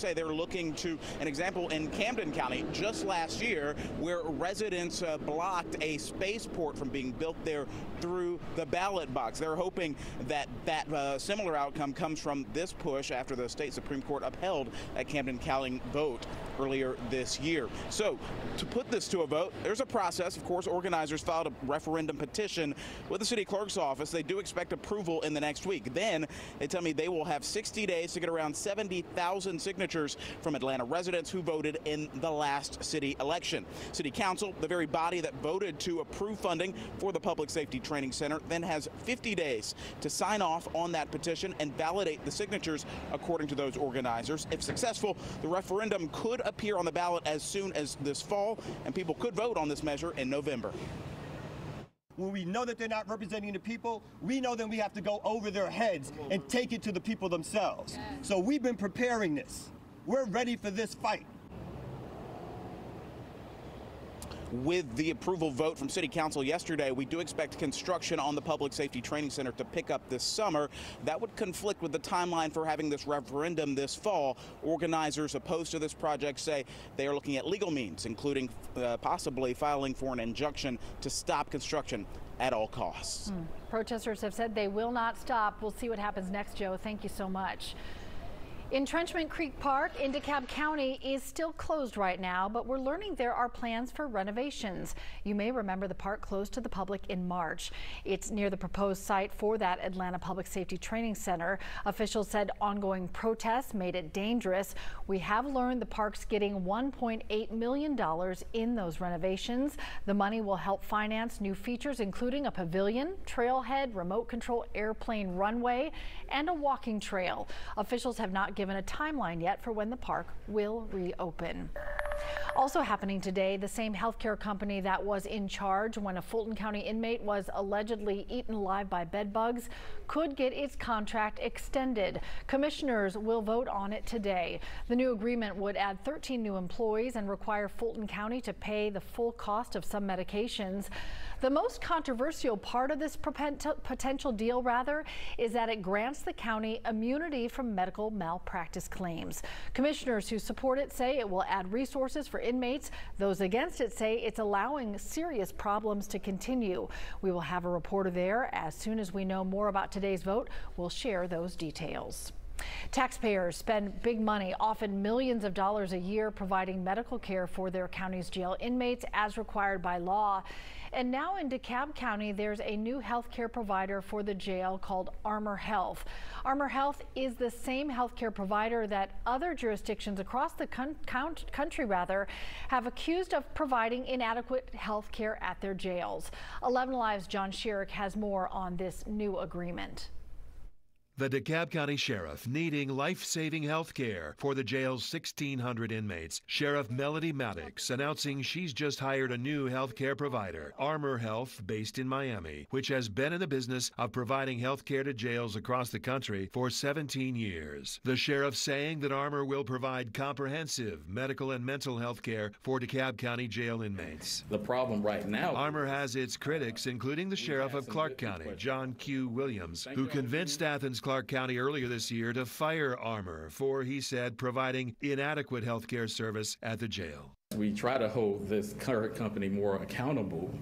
say they're looking to an example in Camden County just last year where residents uh, blocked a spaceport from being built there through the ballot box. They're hoping that that uh, similar outcome comes from this push after the state Supreme Court upheld a Camden County vote earlier this year. So to put this to a vote, there's a process. Of course, organizers filed a referendum petition with the city clerk's office. They do expect approval in the next week. Then they tell me they will have 60 days to get around 70,000 signatures signatures from Atlanta residents who voted in the last city election. City Council, the very body that voted to approve funding for the Public Safety Training Center, then has 50 days to sign off on that petition and validate the signatures according to those organizers. If successful, the referendum could appear on the ballot as soon as this fall, and people could vote on this measure in November when we know that they're not representing the people, we know that we have to go over their heads and take it to the people themselves. So we've been preparing this. We're ready for this fight. with the approval vote from City Council yesterday, we do expect construction on the Public Safety Training Center to pick up this summer. That would conflict with the timeline for having this referendum this fall. Organizers opposed to this project say they are looking at legal means, including uh, possibly filing for an injunction to stop construction at all costs. Hmm. Protesters have said they will not stop. We'll see what happens next, Joe. Thank you so much. Intrenchment Creek Park in DeKalb County is still closed right now, but we're learning there are plans for renovations. You may remember the park closed to the public in March. It's near the proposed site for that Atlanta Public Safety Training Center. Officials said ongoing protests made it dangerous. We have learned the park's getting $1.8 million in those renovations. The money will help finance new features, including a pavilion, trailhead, remote control airplane runway, and a walking trail. Officials have not given a timeline yet for when the park will reopen. Also happening today, the same healthcare company that was in charge when a Fulton County inmate was allegedly eaten alive by bed bugs could get its contract extended. Commissioners will vote on it today. The new agreement would add 13 new employees and require Fulton County to pay the full cost of some medications. The most controversial part of this potential deal, rather, is that it grants the county immunity from medical malpractice claims. Commissioners who support it say it will add resources for inmates. Those against it say it's allowing serious problems to continue. We will have a reporter there as soon as we know more about today's vote. We'll share those details. Taxpayers spend big money, often millions of dollars a year, providing medical care for their county's jail inmates as required by law. And now in DeKalb County, there's a new health care provider for the jail called Armor Health. Armor Health is the same health care provider that other jurisdictions across the country rather have accused of providing inadequate health care at their jails. 11 Alive's Jon Shirek has more on this new agreement. The DeKalb County Sheriff needing life saving health care for the jail's 1,600 inmates. Sheriff Melody Maddox announcing she's just hired a new health care provider, Armor Health, based in Miami, which has been in the business of providing health care to jails across the country for 17 years. The sheriff saying that Armor will provide comprehensive medical and mental health care for DeKalb County jail inmates. The problem right now Armor has its critics, including the sheriff of Clarke County, John Q. Williams, who convinced Athens Clarke County earlier this year to fire Armor for, he said, providing inadequate health care service at the jail. We try to hold this current company more accountable.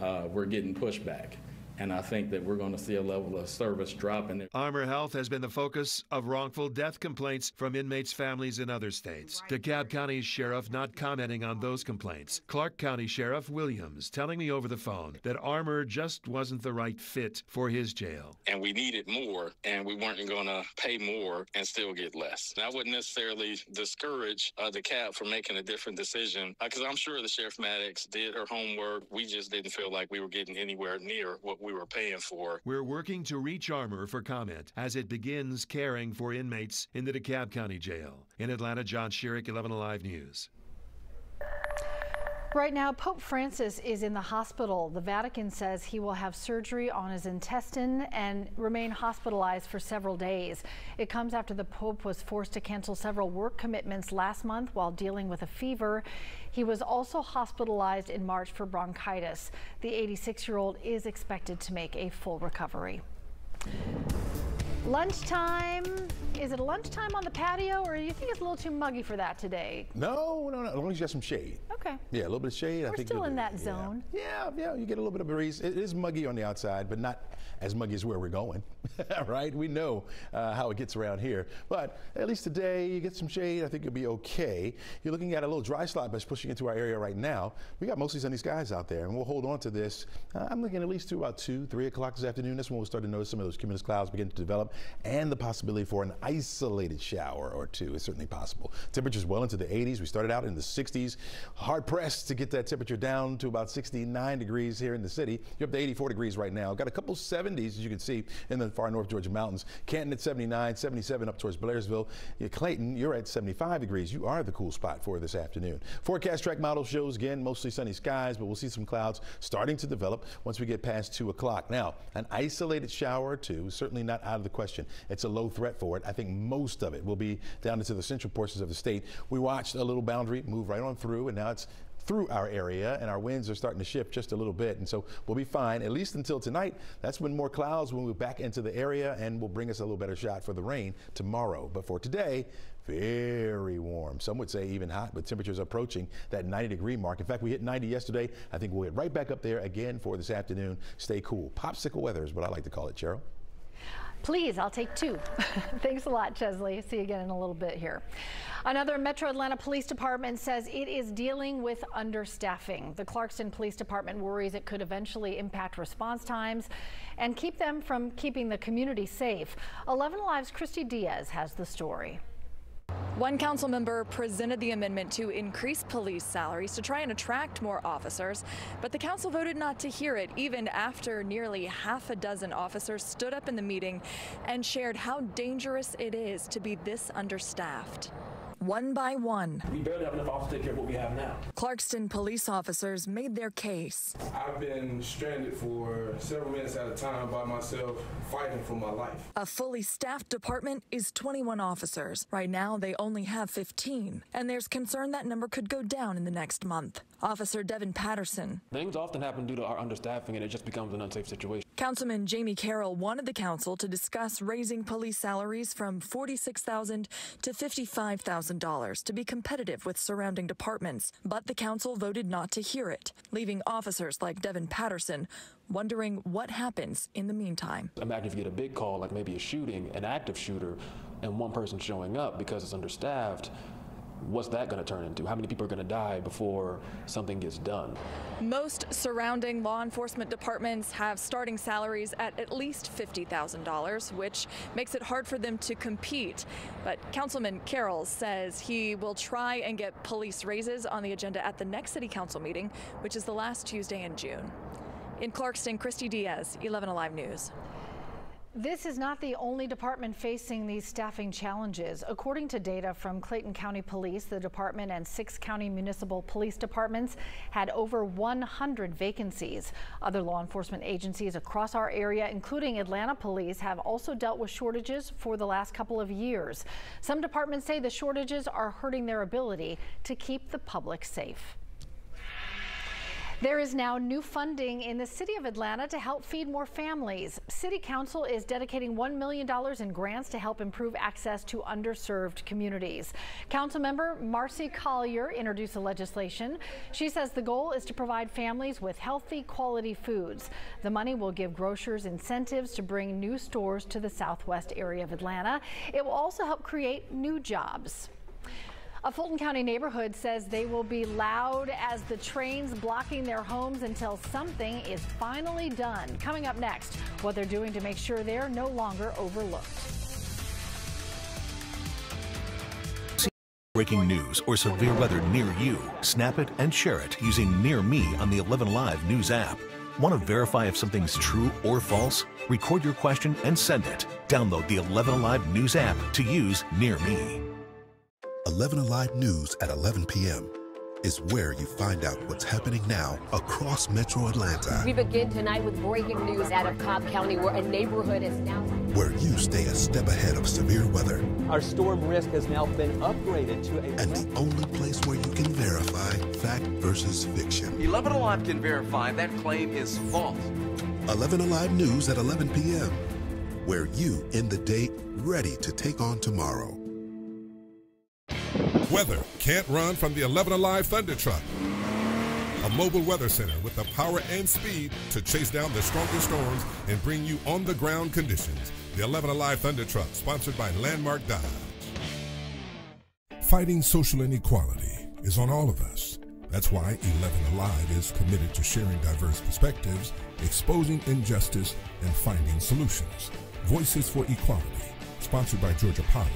Uh, we're getting pushback and I think that we're going to see a level of service drop in there. Armor Health has been the focus of wrongful death complaints from inmates' families in other states. DeKalb County Sheriff not commenting on those complaints. Clarke County Sheriff Williams telling me over the phone that Armor just wasn't the right fit for his jail. And we needed more, and we weren't going to pay more and still get less. And I wouldn't necessarily discourage uh, DeKalb from making a different decision because uh, I'm sure the Sheriff Maddox did her homework. We just didn't feel like we were getting anywhere near what we we were paying for. We're working to reach Armor for comment as it begins caring for inmates in the DeKalb County Jail. In Atlanta, Jon Shirek, 11 Alive News. Right now, Pope Francis is in the hospital. The Vatican says he will have surgery on his intestine and remain hospitalized for several days. It comes after the Pope was forced to cancel several work commitments last month while dealing with a fever. He was also hospitalized in March for bronchitis. The 86 year old is expected to make a full recovery. Lunchtime Is it lunchtime on the patio, or do you think it's a little too muggy for that today? No, no, no. As long as you got some shade. Okay. Yeah, a little bit of shade. We're I think still in that Yeah. zone. Yeah, yeah. You get a little bit of breeze. It is muggy on the outside, but not as muggy as where we're going. right? We know uh, how it gets around here. But at least today, you get some shade. I think you'll be okay. You're looking at a little dry slot that's pushing into our area right now. We got mostly sunny skies out there, and we'll hold on to this. Uh, I'm looking at least to about two, three o'clock this afternoon. That's when we'll start to notice some of those cumulus clouds begin to develop, and the possibility for an isolated shower or two is certainly possible. Temperatures well into the 80s. We started out in the 60s. Hard pressed to get that temperature down to about 69 degrees here in the city. You're up to 84 degrees right now. Got a couple 70s, as you can see, in the far north Georgia mountains. Canton at 79, 77 up towards Blairsville. Clayton, you're at 75 degrees. You are the cool spot for this afternoon. Forecast track model shows again mostly sunny skies, but we'll see some clouds starting to develop once we get past 2 o'clock. Now, an isolated shower or two is certainly not out of the question. It's a low threat for it. I think most of it will be down into the central portions of the state. We watched a little boundary move right on through, and now it's through our area, and our winds are starting to shift just a little bit. And so we'll be fine, at least until tonight. That's when more clouds will move back into the area and will bring us a little better shot for the rain tomorrow. But for today, very warm. Some would say even hot, but temperatures approaching that 90 degree mark. In fact, we hit 90 yesterday. I think we'll get right back up there again for this afternoon. Stay cool. Popsicle weather is what I like to call it, Cheryl. Please, I'll take two. Thanks a lot, Chesley. See you again in a little bit here. Another Metro Atlanta Police Department says it is dealing with understaffing. The Clarkston Police Department worries it could eventually impact response times and keep them from keeping the community safe. 11 Alive's Christy Diaz has the story. One council member presented the amendment to increase police salaries to try and attract more officers, but the council voted not to hear it even after nearly half a dozen officers stood up in the meeting and shared how dangerous it is to be this understaffed. One by one, We barely have enough officers to take care of what we have now. Clarkston police officers made their case. I've been stranded for several minutes at a time by myself, fighting for my life. A fully staffed department is 21 officers. Right now, they only have 15, and there's concern that number could go down in the next month. Officer Devin Patterson, Things often happen due to our understaffing, and it just becomes an unsafe situation. Councilman Jamie Carroll wanted the council to discuss raising police salaries from 46,000 to $55,000 to be competitive with surrounding departments, but the council voted not to hear it, leaving officers like Devin Patterson wondering what happens in the meantime. Imagine if you get a big call, like maybe a shooting, an active shooter, and one person showing up because it's understaffed. What's that going to turn into? How many people are going to die before something gets done? Most surrounding law enforcement departments have starting salaries at at least $50,000, which makes it hard for them to compete. But Councilman Carroll says he will try and get police raises on the agenda at the next City Council meeting, which is the last Tuesday in June. In Clarkston, Christy Diaz, 11 Alive News. This is not the only department facing these staffing challenges. According to data from Clayton County Police, the department and six county municipal police departments had over 100 vacancies. Other law enforcement agencies across our area, including Atlanta Police, have also dealt with shortages for the last couple of years. Some departments say the shortages are hurting their ability to keep the public safe. There is now new funding in the city of Atlanta to help feed more families. City Council is dedicating $1 million in grants to help improve access to underserved communities. Councilmember Marci Collier introduced the legislation. She says the goal is to provide families with healthy, quality foods. The money will give grocers incentives to bring new stores to the southwest area of Atlanta. It will also help create new jobs. A Fulton County neighborhood says they will be loud as the trains blocking their homes until something is finally done. Coming up next, what they're doing to make sure they're no longer overlooked. Breaking news or severe weather near you. Snap it and share it using Near Me on the 11 Alive News app. Want to verify if something's true or false? Record your question and send it. Download the 11 Alive News app to use Near Me. 11 Alive News at 11 p.m. is where you find out what's happening now across Metro Atlanta, We begin tonight with breaking news out of Cobb County where a neighborhood is now. where you stay a step ahead of severe weather, Our storm risk has now been upgraded to a and the only place where you can verify fact versus fiction. 11 Alive can verify that claim is false. 11 Alive News at 11 p.m. where you end the day ready to take on tomorrow. Weather can't run from the 11 Alive Thunder Truck. A mobile weather center with the power and speed to chase down the strongest storms and bring you on the ground conditions. The 11 Alive Thunder Truck, sponsored by Landmark Dodge. Fighting social inequality is on all of us. That's why 11 Alive is committed to sharing diverse perspectives, exposing injustice, and finding solutions. Voices for Equality, sponsored by Georgia Power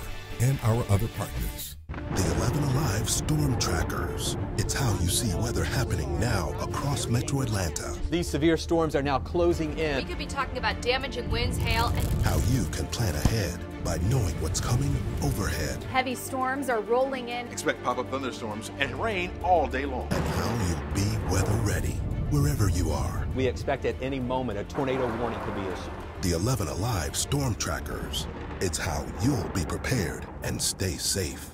and our other partners. The 11 Alive Storm Trackers. It's how you see weather happening now across metro Atlanta. These severe storms are now closing in. We could be talking about damaging winds, hail, and How you can plan ahead by knowing what's coming overhead. Heavy storms are rolling in. Expect pop up thunderstorms and rain all day long. And how you'll be weather ready wherever you are. We expect at any moment a tornado warning could be issued. The 11 Alive Storm Trackers. It's how you'll be prepared and stay safe.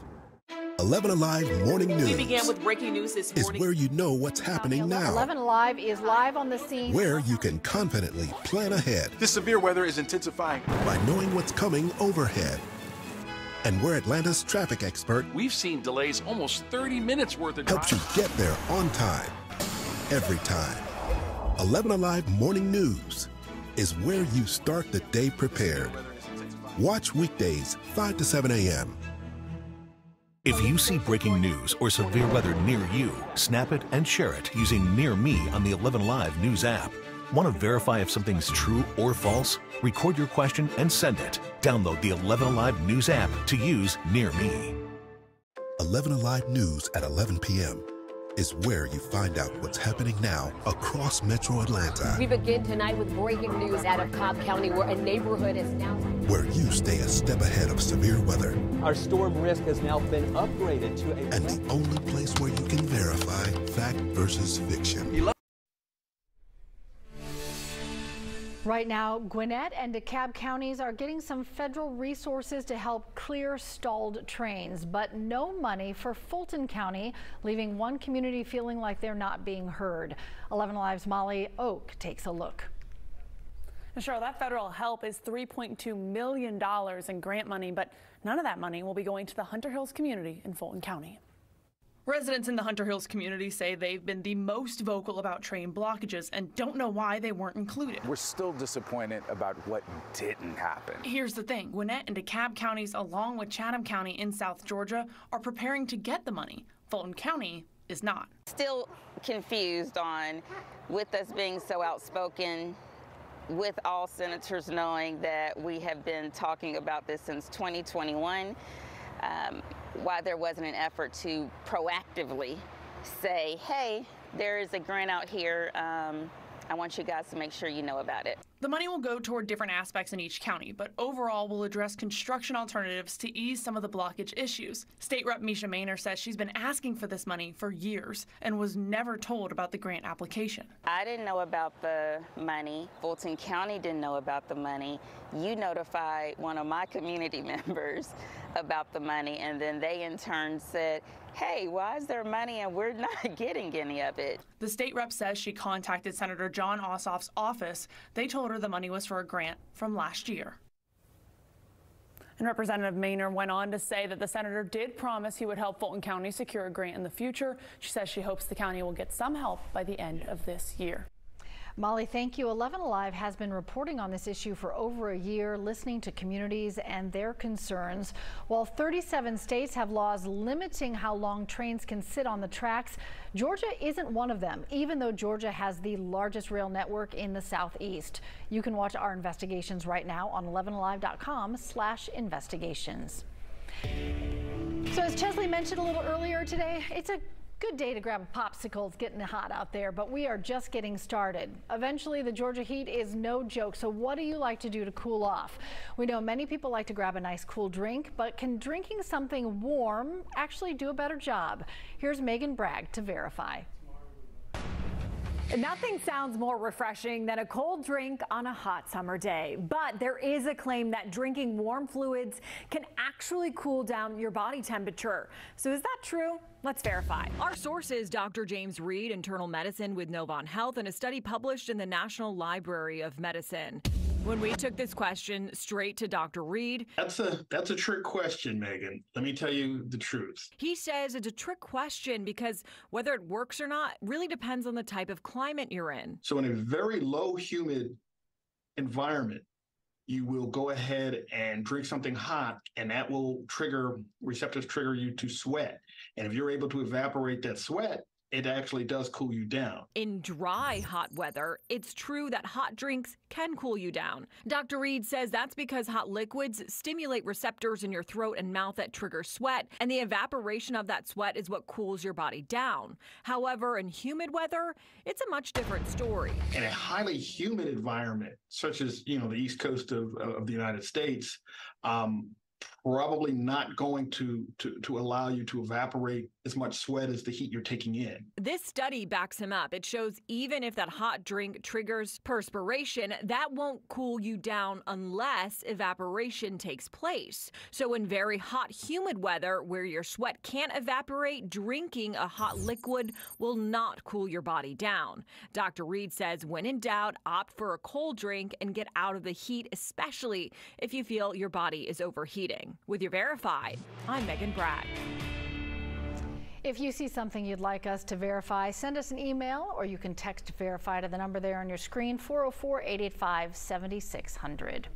11 Alive Morning News We began with breaking news this morning. is where you know what's happening now, 11 Alive is live on the scene. where you can confidently plan ahead This severe weather is intensifying. by knowing what's coming overhead. And we're Atlanta's traffic expert We've seen delays almost 30 minutes worth of helps you get there on time, every time. 11 Alive Morning News is where you start the day prepared. Watch weekdays 5 to 7 a.m. If you see breaking news or severe weather near you, snap it and share it using Near Me on the 11 Alive News app. Want to verify if something's true or false? Record your question and send it. Download the 11 Alive News app to use Near Me. 11 Alive News at 11 p.m. is where you find out what's happening now across metro Atlanta, We begin tonight with breaking news out of Cobb County where a neighborhood is now. where you stay a step ahead of severe weather, Our storm risk has now been upgraded to a. and the only place where you can verify fact versus fiction. Right now, Gwinnett and DeKalb counties are getting some federal resources to help clear stalled trains, but no money for Fulton County, leaving one community feeling like they're not being heard. 11 Alive's Molly Oak takes a look. Sure, that federal help is $3.2 million in grant money, but none of that money will be going to the Hunter Hills community in Fulton County. Residents in the Hunter Hills community say they've been the most vocal about train blockages and don't know why they weren't included. We're still disappointed about what didn't happen. Here's the thing Gwinnett and DeKalb counties, along with Chatham County in South Georgia, are preparing to get the money. Fulton County is not. Still confused on, with us being so outspoken, with all senators knowing that we have been talking about this since 2021, um, why there wasn't an effort to proactively say, hey, there is a grant out here. Um, I want you guys to make sure you know about it. The money will go toward different aspects in each county, but overall will address construction alternatives to ease some of the blockage issues. State Rep Mesha Mainor says she's been asking for this money for years and was never told about the grant application. I didn't know about the money. Fulton County didn't know about the money. You notified one of my community members about the money, and then they in turn said, hey, why is there money and we're not getting any of it? The state rep says she contacted Senator John Ossoff's office. They told her the money was for a grant from last year. And Representative Mainor went on to say that the senator did promise he would help Fulton County secure a grant in the future. She says she hopes the county will get some help by the end of this year. Molly, thank you. 11 Alive has been reporting on this issue for over a year, listening to communities and their concerns. While 37 states have laws limiting how long trains can sit on the tracks, Georgia isn't one of them, even though Georgia has the largest rail network in the southeast. You can watch our investigations right now on 11alive.com slash investigations. So as Chesley mentioned a little earlier today, it's a Good day to grab a popsicle. It's getting hot out there, but we are just getting started. Eventually, the Georgia heat is no joke. So what do you like to do to cool off? We know many people like to grab a nice cool drink, but can drinking something warm actually do a better job? Here's Megan Bragg to verify. Nothing sounds more refreshing than a cold drink on a hot summer day. But there is a claim that drinking warm fluids can actually cool down your body temperature. So is that true? Let's verify. Our source is Dr. James Reed, internal medicine with Novant Health, and a study published in the National Library of Medicine. When we took this question straight to Dr. Reed, That's a that's a trick question, Megan. Let me tell you the truth. he says it's a trick question because whether it works or not really depends on the type of climate you're in. So in a very low humid environment, you will go ahead and drink something hot and that will trigger receptors trigger you to sweat. And if you're able to evaporate that sweat, it actually does cool you down. In dry, hot weather, it's true that hot drinks can cool you down. Dr. Reed says that's because hot liquids stimulate receptors in your throat and mouth that trigger sweat, and the evaporation of that sweat is what cools your body down. However, in humid weather, it's a much different story. In a highly humid environment, such as you know the east coast of, of the United States, um, probably not going to, to to allow you to evaporate as much sweat as the heat you're taking in. This study backs him up. It shows even if that hot drink triggers perspiration, that won't cool you down unless evaporation takes place. So, in very hot, humid weather where your sweat can't evaporate, drinking a hot liquid will not cool your body down. Dr. Reed says when in doubt, opt for a cold drink and get out of the heat, especially if you feel your body is overheating. With your Verified, I'm Megan Bragg. If you see something you'd like us to verify, send us an email or you can text verify to the number there on your screen 404 885 7600.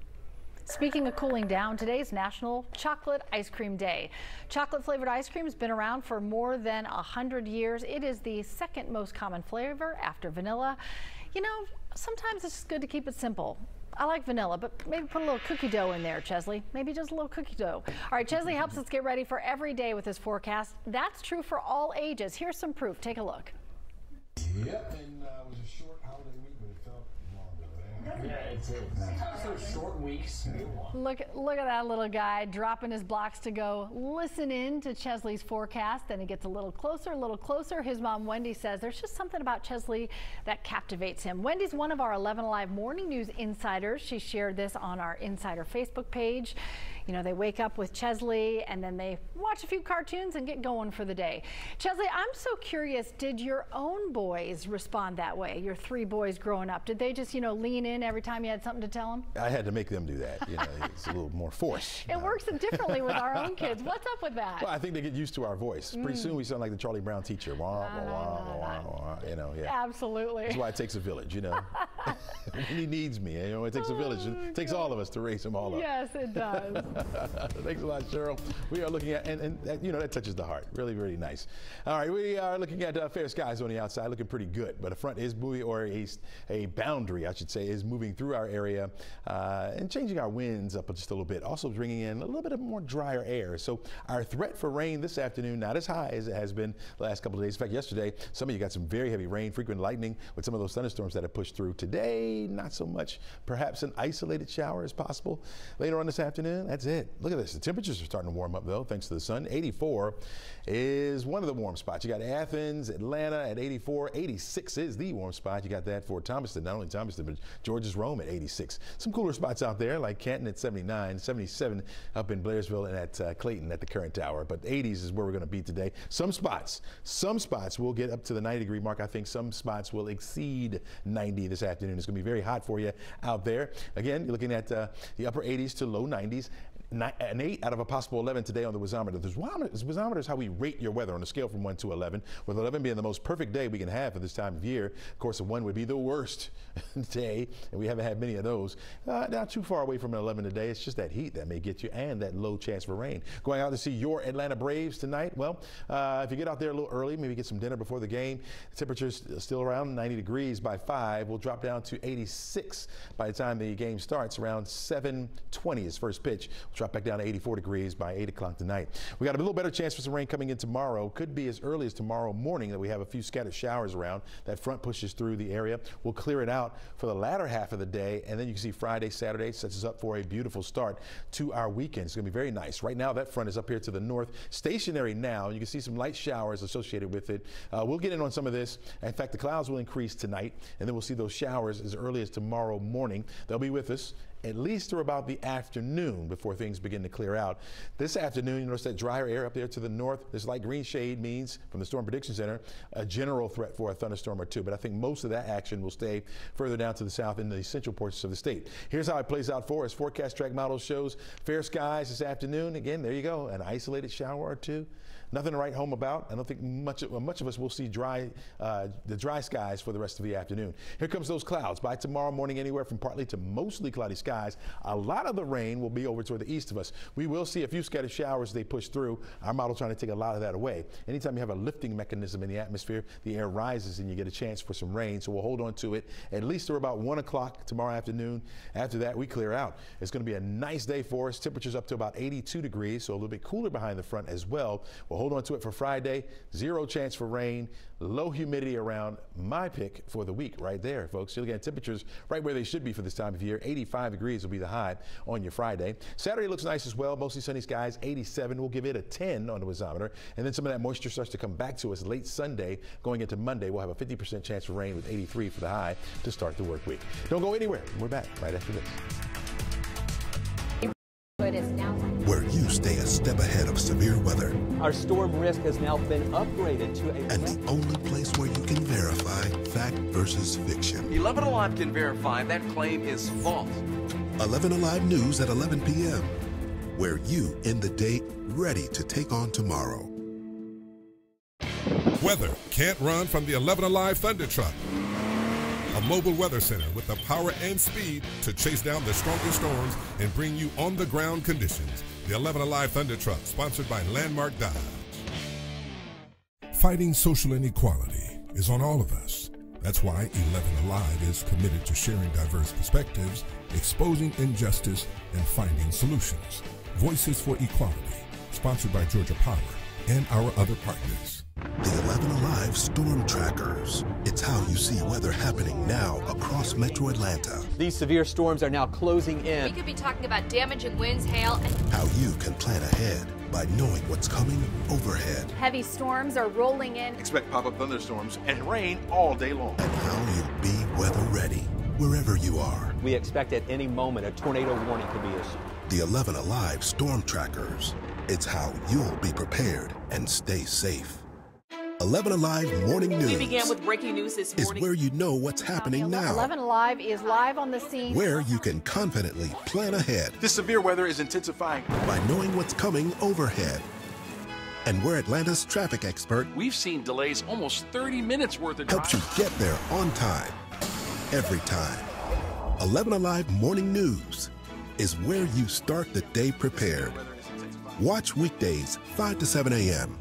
Speaking of cooling down, today's National Chocolate Ice Cream Day. Chocolate flavored ice cream has been around for more than 100 years. It is the second most common flavor after vanilla. You know, sometimes it's just good to keep it simple. I like vanilla, but maybe put a little cookie dough in there, Chesley. Maybe just a little cookie dough. All right, Chesley helps us get ready for every day with his forecast. That's true for all ages. Here's some proof. Take a look. Yep, and uh, it was a short holiday week, but it felt longer. Yeah, it's short weeks. Look, look at that little guy dropping his blocks to go listen in to Chesley's forecast. Then he gets a little closer, a little closer. His mom, Wendy, says there's just something about Chesley that captivates him. Wendy's one of our 11 Alive Morning News insiders. She shared this on our Insider Facebook page. You know, they wake up with Chesley and then they watch a few cartoons and get going for the day. Chesley, I'm so curious, did your own boys respond that way? Your three boys growing up, did they just, you know, lean in every time you had something to tell them? I had to make them do that. You know, it's a little more force. It works differently with our own kids. What's up with that? Well, I think they get used to our voice. Mm. Pretty Mm. soon we sound like the Charlie Brown teacher. Wah, wah, ah, wah, ah, wah, ah. wah, you know, yeah. Absolutely. That's why it takes a village, you know. he needs me. You know, it takes a village. It takes oh, all of us to raise him all up. Yes, it does. Thanks a lot, Cheryl. We are looking at, and, and that, you know, that touches the heart. Really, really nice. All right, we are looking at uh, fair skies on the outside, looking pretty good. But a front is moving, or a, a boundary, I should say, is moving through our area uh, and changing our winds up just a little bit. Also bringing in a little bit of more drier air. So our threat for rain this afternoon, not as high as it has been the last couple of days. In fact, yesterday, some of you got some very heavy rain, frequent lightning with some of those thunderstorms that have pushed through. Today, not so much. Perhaps an isolated shower is possible later on this afternoon. That's it. Look at this. The temperatures are starting to warm up, though, thanks to the sun. 84 is one of the warm spots. You got Athens, Atlanta at 84. 86 is the warm spot. You got that for Thomaston, not only Thomaston, but George's Rome at 86. Some cooler spots out there, like Canton at 79, 77 up in Blairsville and at uh, Clayton at the current tower. But 80s is where we're going to be today. Some spots, some spots will get up to the 90 degree mark. I think some spots will exceed 90 this afternoon. It's going to be very hot for you out there. Again, you're looking at uh, the upper 80s to low 90s. Ni- An 8 out of a possible 11 today on the Wizometer. The Wizometer is how we rate your weather on a scale from 1 to 11, with 11 being the most perfect day we can have for this time of year. Of course, a 1 would be the worst day, and we haven't had many of those. Uh, not too far away from an 11 today. It's just that heat that may get you and that low chance for rain. Going out to see your Atlanta Braves tonight. Well, uh, if you get out there a little early, maybe get some dinner before the game. The temperature's still around 90 degrees by 5. We'll drop down to 86 by the time the game starts. Around 7:20 is first pitch. We'll drop back down to 84 degrees by 8 o'clock tonight. We got a little better chance for some rain coming in tomorrow. Could be as early as tomorrow morning that we have a few scattered showers around. That front pushes through the area. We'll clear it out for the latter half of the day, and then you can see Friday, Saturday sets us up for a beautiful start to our weekend. It's going to be very nice. Right now, that front is up here to the north, stationary now. You can see some light showers associated with it. Uh, we'll get in on some of this. In fact, the clouds will increase tonight, and then we'll see those showers as early as tomorrow morning. They'll be with us at least through about the afternoon before things begin to clear out. This afternoon, you notice that drier air up there to the north. This light green shade means, from the Storm Prediction Center, a general threat for a thunderstorm or two. But I think most of that action will stay further down to the south in the central portions of the state. Here's how it plays out for us. Forecast track model shows fair skies this afternoon. Again, there you go, an isolated shower or two. Nothing to write home about. I don't think much of, much of us will see dry, uh, the dry skies for the rest of the afternoon. Here comes those clouds. By tomorrow morning, anywhere from partly to mostly cloudy skies. A lot of the rain will be over toward the east of us. We will see a few scattered showers as they push through. Our model trying to take a lot of that away. Anytime you have a lifting mechanism in the atmosphere, the air rises and you get a chance for some rain. So we'll hold on to it at least through about one o'clock tomorrow afternoon. After that, we clear out. It's going to be a nice day for us. Temperatures up to about 82 degrees, so a little bit cooler behind the front as well. We'll hold on to it for Friday. Zero chance for rain, low humidity around my pick for the week right there, folks. You're looking at temperatures right where they should be for this time of year. 85 degrees will be the high on your Friday. Saturday looks nice as well. Mostly sunny skies, 87. We'll give it a 10 on the wazometer. And then some of that moisture starts to come back to us late Sunday. Going into Monday, we'll have a 50% chance for rain with 83 for the high to start the work week. Don't go anywhere. We're back right after this. Where you stay a step ahead of severe weather. Our storm risk has now been upgraded to a. And the only place where you can verify fact versus fiction. 11 Alive can verify that claim is false. 11 Alive News at 11 p.m. Where you end the day ready to take on tomorrow. Weather can't run from the 11 Alive Thunder Truck a mobile weather center with the power and speed to chase down the strongest storms and bring you on the ground conditions. The 11 Alive Thunder Truck, sponsored by Landmark Dodge. Fighting social inequality is on all of us. That's why 11 Alive is committed to sharing diverse perspectives, exposing injustice, and finding solutions. Voices for Equality, sponsored by Georgia Power and our other partners. The 11 Alive Storm Trackers. It's how you see weather happening now across metro Atlanta. These severe storms are now closing in. We could be talking about damaging winds, hail, and how you can plan ahead by knowing what's coming overhead. Heavy storms are rolling in. Expect pop-up thunderstorms and rain all day long. And how you'll be weather ready wherever you are. We expect at any moment a tornado warning could be issued. The 11 Alive Storm Trackers. It's how you'll be prepared and stay safe. 11 Alive Morning News. We began with breaking news this morning. Is where you know what's happening now. 11 Alive is live on the scene. Where you can confidently plan ahead. This severe weather is intensifying. By knowing what's coming overhead. And we're Atlanta's traffic expert. We've seen delays almost 30 minutes worth of time Helps you get there on time. Every time. 11 Alive Morning News is where you start the day prepared. Watch weekdays 5 to 7 a.m.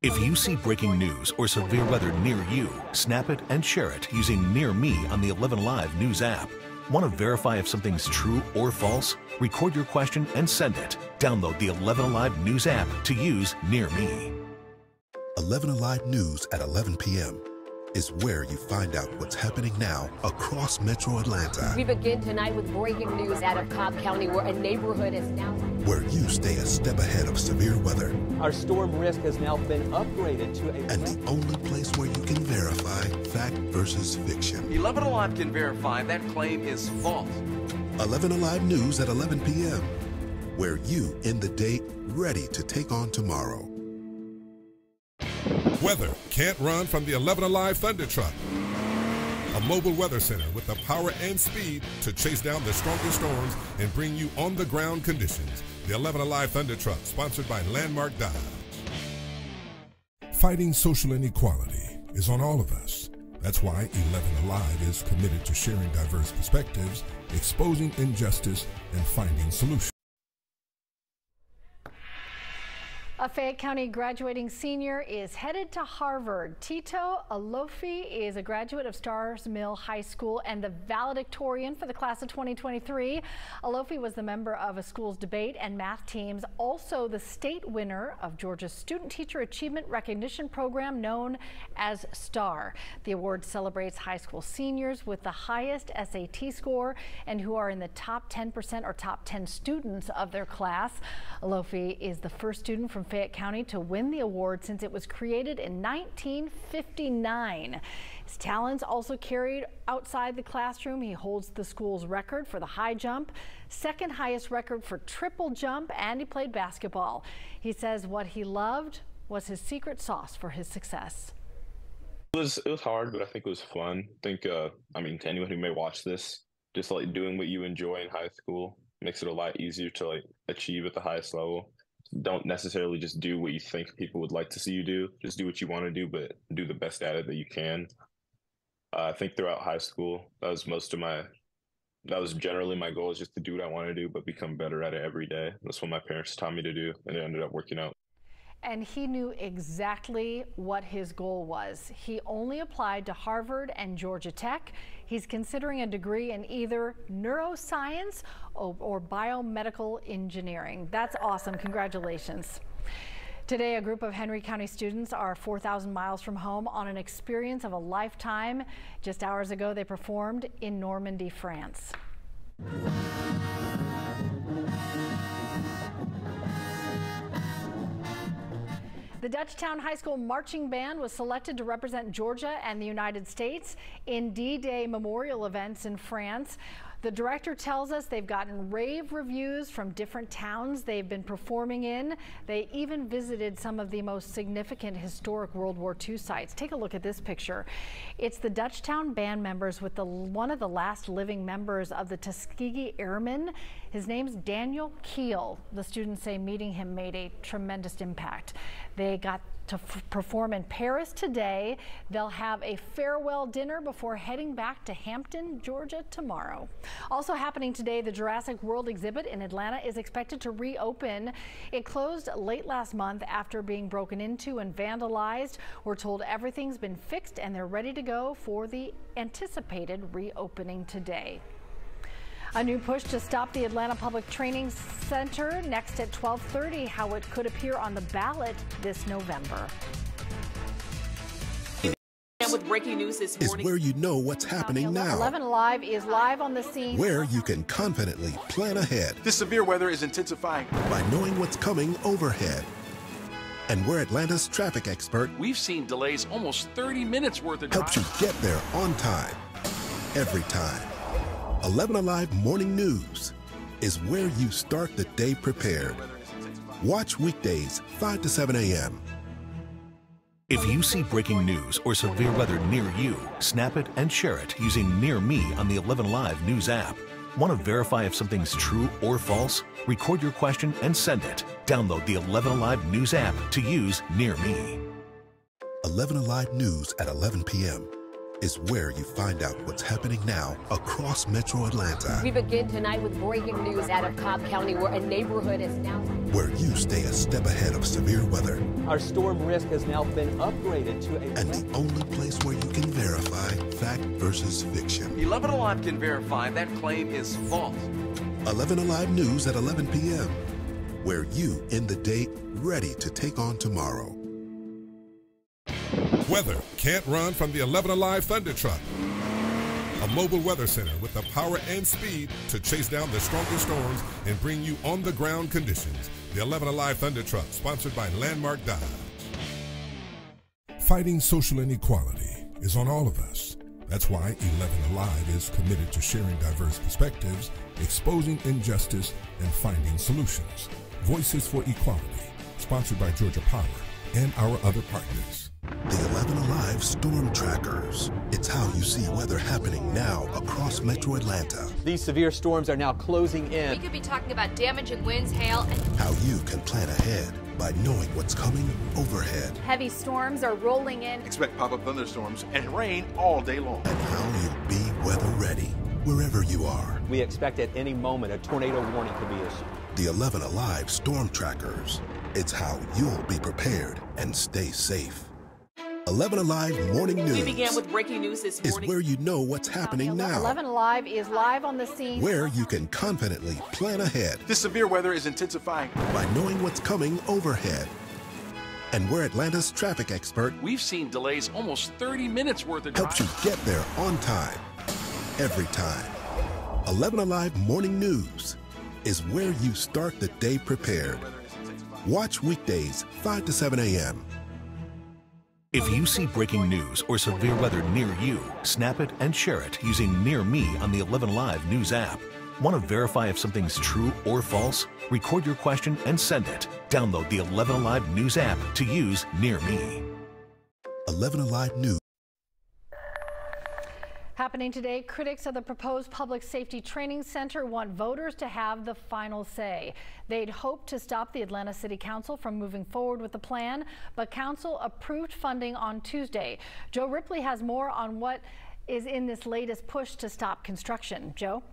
If you see breaking news or severe weather near you, snap it and share it using Near Me on the 11 Alive News app. Want to verify if something's true or false? Record your question and send it. Download the 11 Alive News app to use Near Me. 11 Alive News at 11 p.m. is where you find out what's happening now across metro Atlanta. We begin tonight with breaking news out of Cobb County where a neighborhood is now where you stay a step ahead of severe weather. Our storm risk has now been upgraded to a. And the only place where you can verify fact versus fiction. 11 Alive can verify that claim is false. 11 Alive News at 11 p.m., where you end the day ready to take on tomorrow. Weather can't run from the 11 Alive Thunder Truck a mobile weather center with the power and speed to chase down the strongest storms and bring you on the ground conditions. The 11 Alive Thunder Truck, sponsored by Landmark Dodge. Fighting social inequality is on all of us. That's why 11 Alive is committed to sharing diverse perspectives, exposing injustice, and finding solutions. A Fayette County graduating senior is headed to Harvard. Tito Alofi is a graduate of Stars Mill High School and the valedictorian for the class of 2023. Alofi was the member of a school's debate and math teams, also the state winner of Georgia's Student Teacher Achievement Recognition Program known as STAR. The award celebrates high school seniors with the highest SAT score and who are in the top 10% or top 10 students of their class. Alofi is the first student from Fayette County to win the award since it was created in 1959. His talents also carried outside the classroom. He holds the school's record for the high jump, second highest record for triple jump, and he played basketball. He says what he loved was his secret sauce for his success. It was it was hard, but I think it was fun. I think uh, I mean to anyone who may watch this, just like doing what you enjoy in high school makes it a lot easier to like achieve at the highest level. Don't necessarily just do what you think people would like to see you do. Just do what you want to do, but do the best at it that you can. Uh, I think throughout high school, that was most of my, that was generally my goal is just to do what I want to do, but become better at it every day. That's what my parents taught me to do, and it ended up working out. And he knew exactly what his goal was. He only applied to Harvard and Georgia Tech. He's considering a degree in either neuroscience or, or biomedical engineering. That's awesome. Congratulations. Today, a group of Henry County students are 4,000 miles from home on an experience of a lifetime. Just hours ago, they performed in Normandy, France. The Dutchtown High School Marching Band was selected to represent Georgia and the United States in D-Day memorial events in France. The director tells us they've gotten rave reviews from different towns they've been performing in. They even visited some of the most significant historic World War II sites. Take a look at this picture. It's the Dutchtown band members with the one of the last living members of the Tuskegee Airmen. His name's Daniel Keel. The students say meeting him made a tremendous impact. They got to perform in Paris today. They'll have a farewell dinner before heading back to Hampton, Georgia tomorrow. Also happening today, the Jurassic World exhibit in Atlanta is expected to reopen. It closed late last month after being broken into and vandalized. We're told everything's been fixed and they're ready to go for the anticipated reopening today. A new push to stop the Atlanta Public Training Center next at 1230, how it could appear on the ballot this November. And with breaking news this morning. Is where you know what's happening now. 11 Alive is live on the scene. Where you can confidently plan ahead. This severe weather is intensifying. By knowing what's coming overhead. And we're Atlanta's traffic expert. We've seen delays almost 30 minutes worth of Helps you get there on time. Every time. 11 Alive Morning News is where you start the day prepared. Watch weekdays 5 to 7 a.m. If you see breaking news or severe weather near you, snap it and share it using Near Me on the 11 Alive News app. Want to verify if something's true or false? Record your question and send it. Download the 11 Alive News app to use Near Me. 11 Alive News at 11 p.m is where you find out what's happening now across metro Atlanta. We begin tonight with breaking news out of Cobb County where a neighborhood is now. Where you stay a step ahead of severe weather. Our storm risk has now been upgraded to a. And the only place where you can verify fact versus fiction. 11 Alive can verify that claim is false. 11 Alive News at 11 p.m. Where you end the day ready to take on tomorrow. Weather can't run from the 11 Alive Thunder Truck. A mobile weather center with the power and speed to chase down the strongest storms and bring you on the ground conditions. The 11 Alive Thunder Truck, sponsored by Landmark Dodge. Fighting social inequality is on all of us. That's why 11 Alive is committed to sharing diverse perspectives, exposing injustice, and finding solutions. Voices for Equality, sponsored by Georgia Power and our other partners. The 11 Alive Storm Trackers. It's how you see weather happening now across metro Atlanta. These severe storms are now closing in. We could be talking about damaging winds, hail, and how you can plan ahead by knowing what's coming overhead. Heavy storms are rolling in. Expect pop-up thunderstorms and rain all day long. And how you'll be weather ready wherever you are. We expect at any moment a tornado warning could be issued. The 11 Alive Storm Trackers. It's how you'll be prepared and stay safe. 11 Alive Morning News. We began with breaking news this morning. Is where you know what's happening now. 11 Alive is live on the scene. Where you can confidently plan ahead. This severe weather is intensifying. By knowing what's coming overhead. And we're Atlanta's traffic expert. We've seen delays almost 30 minutes worth of Helps you get there on time. Every time. 11 Alive Morning News is where you start the day prepared. Watch weekdays 5 to 7 a.m. If you see breaking news or severe weather near you, snap it and share it using Near Me on the 11 Alive News app. Want to verify if something's true or false? Record your question and send it. Download the 11 Alive News app to use Near Me. 11 Alive News. Happening today, critics of the proposed Public Safety Training Center want voters to have the final say. They'd hoped to stop the Atlanta City Council from moving forward with the plan, but council approved funding on Tuesday. Joe Ripley has more on what is in this latest push to stop construction. Joe?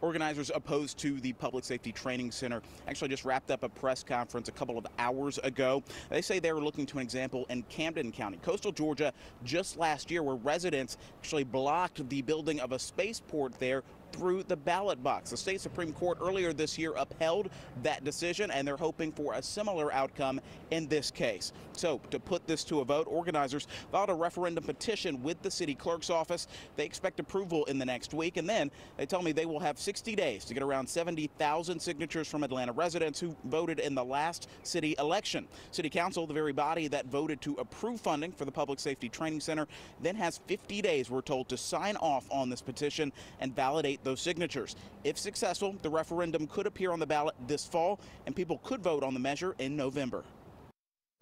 Organizers opposed to the Public Safety Training Center actually just wrapped up a press conference a couple of hours ago. They say they were looking to an example in Camden County, coastal Georgia, just last year, where residents actually blocked the building of a spaceport there through the ballot box. The state Supreme Court earlier this year upheld that decision, and they're hoping for a similar outcome in this case. So, to put this to a vote, organizers filed a referendum petition with the city clerk's office. They expect approval in the next week, and then they tell me they will have 60 days to get around 70,000 signatures from Atlanta residents who voted in the last city election. City Council, the very body that voted to approve funding for the Public Safety Training Center, then has 50 days, we're told, to sign off on this petition and validate those signatures. If successful, the referendum could appear on the ballot this fall, and people could vote on the measure in November.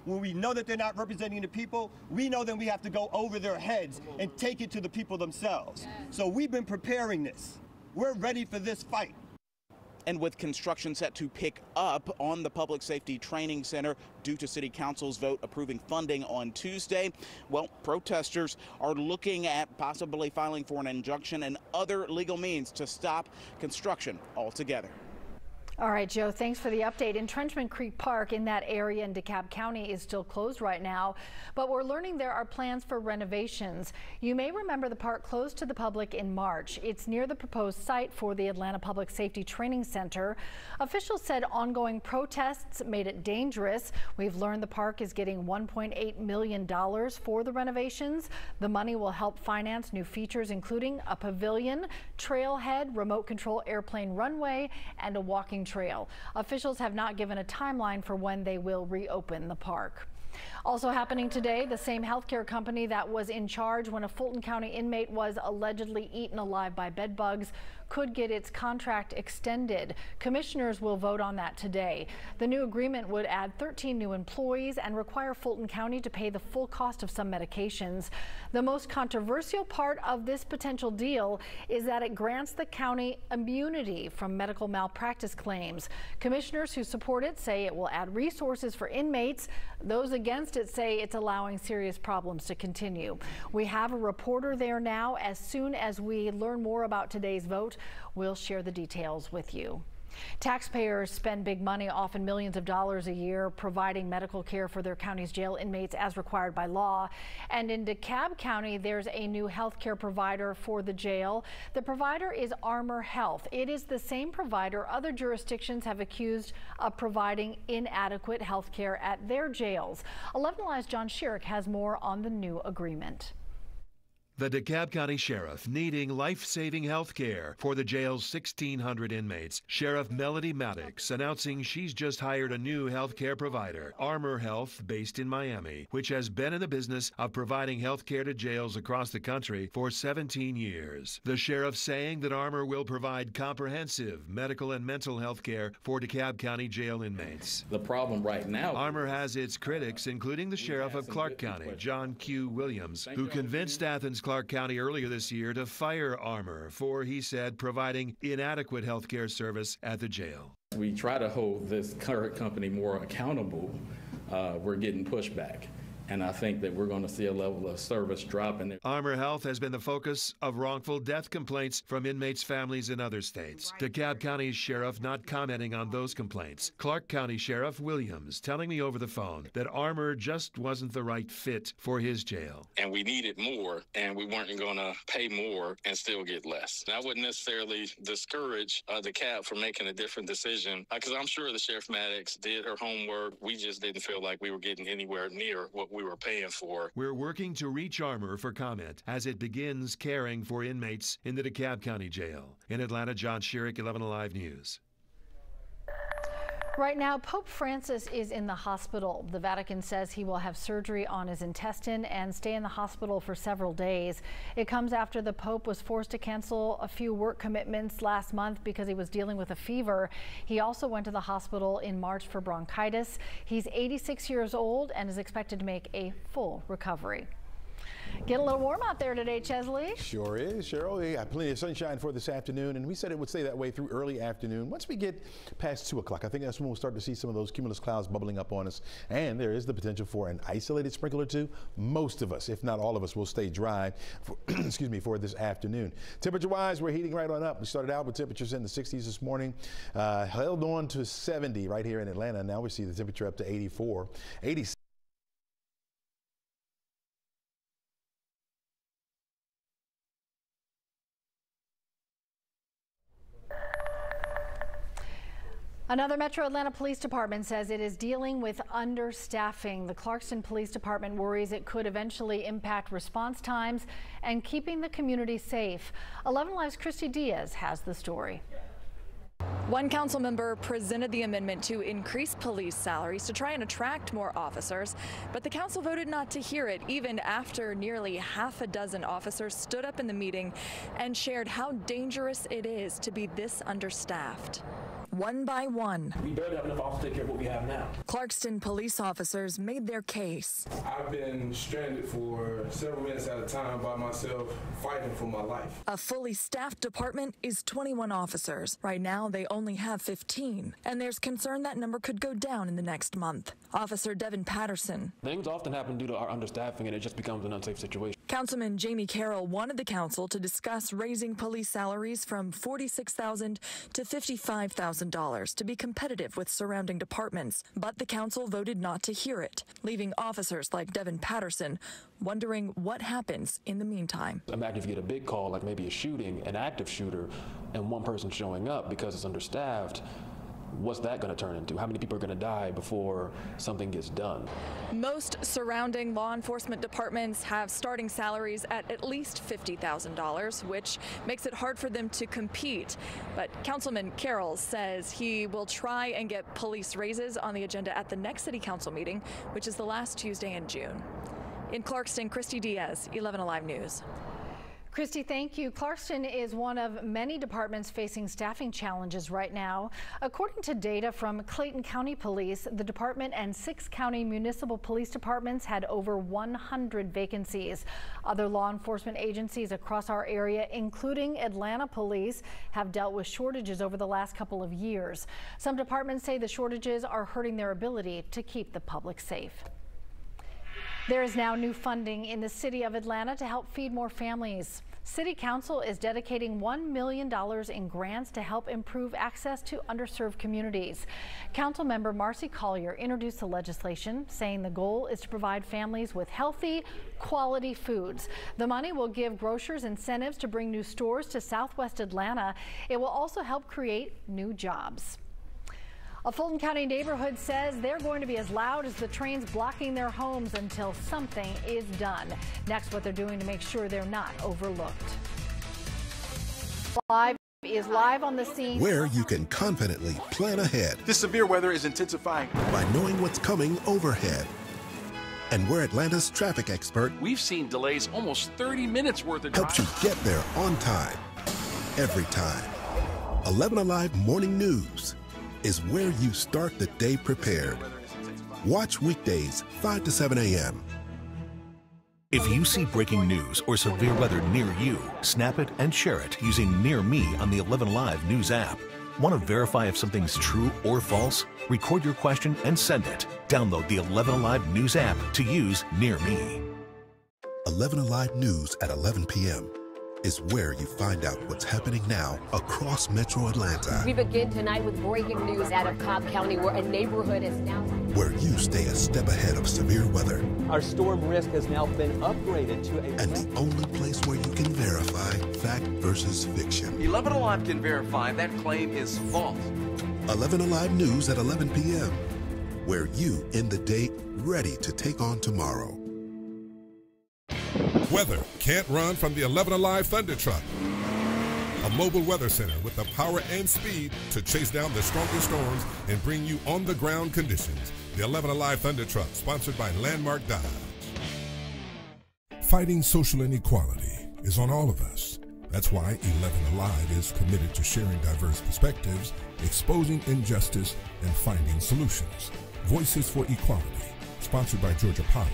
When we know that they're not representing the people, we know that we have to go over their heads and take it to the people themselves. So we've been preparing this. We're ready for this fight. And with construction set to pick up on the Public Safety Training Center due to City Council's vote approving funding on Tuesday, well, protesters are looking at possibly filing for an injunction and other legal means to stop construction altogether. All right, Joe, thanks for the update. Intrenchment Creek Park in that area in DeKalb County is still closed right now, but we're learning there are plans for renovations. You may remember the park closed to the public in March. It's near the proposed site for the Atlanta Public Safety Training Center. Officials said ongoing protests made it dangerous. We've learned the park is getting $1.8 million for the renovations. The money will help finance new features, including a pavilion, trailhead, remote control airplane runway, and a walking trail. Officials have not given a timeline for when they will reopen the park. Also happening today, the same healthcare company that was in charge when a Fulton County inmate was allegedly eaten alive by bed bugs could get its contract extended. Commissioners will vote on that today. The new agreement would add 13 new employees and require Fulton County to pay the full cost of some medications. The most controversial part of this potential deal is that it grants the county immunity from medical malpractice claims. Commissioners who support it say it will add resources for inmates. Those against it say it's allowing serious problems to continue. We have a reporter there now. As soon as we learn more about today's vote, We'll share the details with you. Taxpayers spend big money, often millions of dollars a year, providing medical care for their county's jail inmates as required by law. And in DeKalb County, there's a new health care provider for the jail. The provider is Armor Health. It is the same provider other jurisdictions have accused of providing inadequate health care at their jails. 11 Alive's Jon Shirek has more on the new agreement. The DeKalb County Sheriff needing life saving health care for the jail's 1,600 inmates. Sheriff Melody Maddox announcing she's just hired a new health care provider, Armor Health, based in Miami, which has been in the business of providing health care to jails across the country for 17 years. The sheriff saying that Armor will provide comprehensive medical and mental health care for DeKalb County jail inmates. The problem right now Armor has its critics, including the sheriff of Clarke County, John Q. Williams, who convinced Athens Clarke County earlier this year to fire Armor for, he said, providing inadequate health care service at the jail. We try to hold this current company more accountable. Uh, we're getting pushback and I think that we're going to see a level of service drop in there. Armor Health has been the focus of wrongful death complaints from inmates' families in other states. DeKalb County Sheriff not commenting on those complaints. Clarke County Sheriff Williams telling me over the phone that Armor just wasn't the right fit for his jail. And we needed more, and we weren't going to pay more and still get less. And I wouldn't necessarily discourage uh, the CAP from making a different decision because uh, I'm sure the Sheriff Maddox did her homework. We just didn't feel like we were getting anywhere near what we were paying for. We're working to reach Armor for comment as it begins caring for inmates in the DeKalb County Jail. In Atlanta, Jon Shirek, 11 Alive News. Right now, Pope Francis is in the hospital. The Vatican says he will have surgery on his intestine and stay in the hospital for several days. It comes after the Pope was forced to cancel a few work commitments last month because he was dealing with a fever. He also went to the hospital in March for bronchitis. He's 86 years old and is expected to make a full recovery. Get a little warm out there today, Chesley. Sure is, Cheryl. We got plenty of sunshine for this afternoon, and we said it would stay that way through early afternoon. Once we get past 2 o'clock, I think that's when we'll start to see some of those cumulus clouds bubbling up on us, and there is the potential for an isolated sprinkle or two. Most of us, if not all of us, will stay dry, for, excuse me, for this afternoon. Temperature-wise, we're heating right on up. We started out with temperatures in the 60s this morning, uh, held on to 70 right here in Atlanta. Now we see the temperature up to 84. 86 Another Metro Atlanta Police Department says it is dealing with understaffing. The Clarkston Police Department worries it could eventually impact response times and keeping the community safe. 11 Alive's Christy Diaz has the story. One council member presented the amendment to increase police salaries to try and attract more officers, but the council voted not to hear it even after nearly half a dozen officers stood up in the meeting and shared how dangerous it is to be this understaffed one by one. We barely have enough officers to take care of what we have now. Clarkston police officers made their case. I've been stranded for several minutes at a time by myself, fighting for my life. A fully staffed department is 21 officers. Right now, they only have 15, and there's concern that number could go down in the next month. Officer Devin Patterson. Things often happen due to our understaffing, and it just becomes an unsafe situation. Councilman Jamie Carroll wanted the council to discuss raising police salaries from 46,000 to $55,000 to be competitive with surrounding departments, but the council voted not to hear it, leaving officers like Devin Patterson wondering what happens in the meantime. Imagine if you get a big call, like maybe a shooting, an active shooter, and one person showing up because it's understaffed what's that going to turn into? How many people are going to die before something gets done? Most surrounding law enforcement departments have starting salaries at at least $50,000, which makes it hard for them to compete. But Councilman Carroll says he will try and get police raises on the agenda at the next city council meeting, which is the last Tuesday in June. In Clarkston, Christy Diaz, 11 Alive News. Christy, thank you. Clarkston is one of many departments facing staffing challenges right now. According to data from Clayton County Police, the department and six county municipal police departments had over 100 vacancies. Other law enforcement agencies across our area, including Atlanta Police, have dealt with shortages over the last couple of years. Some departments say the shortages are hurting their ability to keep the public safe. There is now new funding in the city of Atlanta to help feed more families. City Council is dedicating $1 million in grants to help improve access to underserved communities. Council member Marci Collier introduced the legislation, saying the goal is to provide families with healthy, quality foods. The money will give grocers incentives to bring new stores to Southwest Atlanta. It will also help create new jobs. A Fulton County neighborhood says they're going to be as loud as the trains blocking their homes until something is done. Next, what they're doing to make sure they're not overlooked. Live is live on the scene. Where you can confidently plan ahead. This severe weather is intensifying. By knowing what's coming overhead. And where Atlanta's traffic expert. We've seen delays almost 30 minutes worth of Helps you get there on time. Every time. 11 Alive Morning News is where you start the day prepared. Watch weekdays 5 to 7 a.m. If you see breaking news or severe weather near you, snap it and share it using Near Me on the 11 Alive News app. Want to verify if something's true or false? Record your question and send it. Download the 11 Alive News app to use Near Me. 11 Alive News at 11 p.m is where you find out what's happening now across metro Atlanta. We begin tonight with breaking news out of Cobb County where a neighborhood is now. Where you stay a step ahead of severe weather. Our storm risk has now been upgraded to a. And the only place where you can verify fact versus fiction. 11 Alive can verify that claim is false. 11 Alive News at 11 p.m. Where you end the day ready to take on tomorrow. Weather can't run from the 11 Alive Thunder Truck. a mobile weather center with the power and speed to chase down the strongest storms and bring you on the ground conditions. The 11 Alive Thunder Truck, sponsored by Landmark Dodge. Fighting social inequality is on all of us. That's why 11 Alive is committed to sharing diverse perspectives, exposing injustice, and finding solutions. Voices for Equality, sponsored by Georgia Power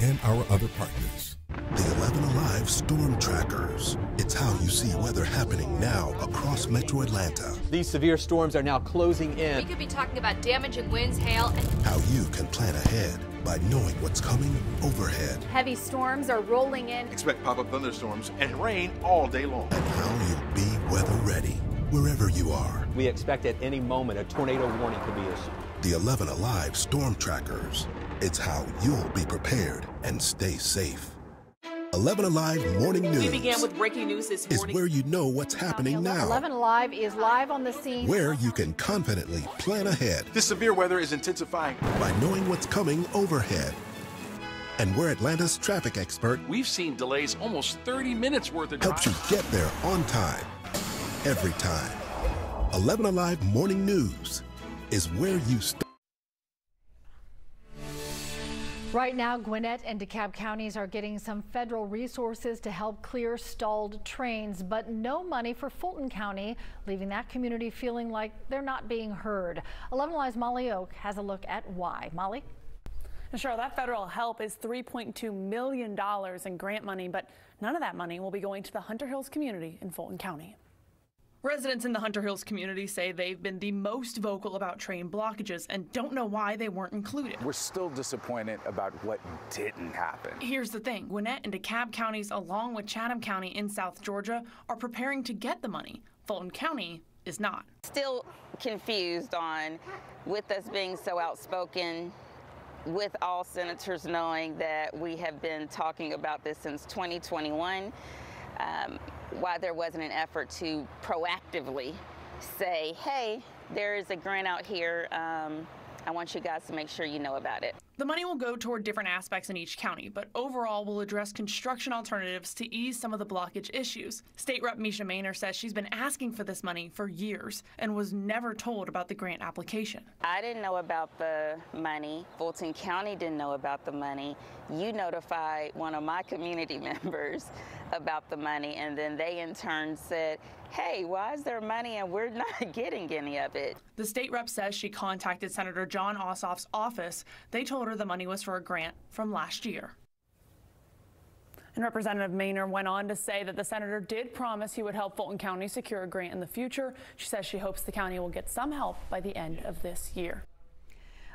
and our other partners. The 11 Alive Storm Trackers. It's how you see weather happening now across metro Atlanta. These severe storms are now closing in. We could be talking about damaging winds, hail, and How you can plan ahead by knowing what's coming overhead. heavy storms are rolling in. Expect pop-up thunderstorms and rain all day long. And how you'll be weather ready wherever you are. We expect at any moment a tornado warning could be issued. The 11 Alive Storm Trackers. It's how you'll be prepared and stay safe. 11 Alive Morning News We began with breaking news this is where you know what's happening now, 11 Alive is live on the scene. where you can confidently plan ahead This severe weather is intensifying. by knowing what's coming overhead, and we're Atlanta's traffic expert We've seen delays almost 30 minutes worth of helps you get there on time, every time. 11 Alive Morning News is where you start. Right now, Gwinnett and DeKalb counties are getting some federal resources to help clear stalled trains, but no money for Fulton County, leaving that community feeling like they're not being heard. 11 Alive's Molly Oak has a look at why. Molly? Cheryl, that federal help is $3.2 million in grant money, but none of that money will be going to the Hunter Hills community in Fulton County. Residents in the Hunter Hills community say they've been the most vocal about train blockages and don't know why they weren't included. We're still disappointed about what didn't happen. Here's the thing Gwinnett and DeKalb counties, along with Chatham County in South Georgia, are preparing to get the money. Fulton County is not. Still confused on, with us being so outspoken, with all senators knowing that we have been talking about this since 2021, um, why there wasn't an effort to proactively say, hey, there is a grant out here. Um, I want you guys to make sure you know about it. The money will go toward different aspects in each county, but overall will address construction alternatives to ease some of the blockage issues. State Rep Mesha Mainor says she's been asking for this money for years and was never told about the grant application. I didn't know about the money. Fulton County didn't know about the money. You notified one of my community members about the money, and then they in turn said, hey, why is there money and we're not getting any of it? The state rep says she contacted Senator John Ossoff's office. They told her the money was for a grant from last year. And Representative Mainor went on to say that the senator did promise he would help Fulton County secure a grant in the future. She says she hopes the county will get some help by the end of this year.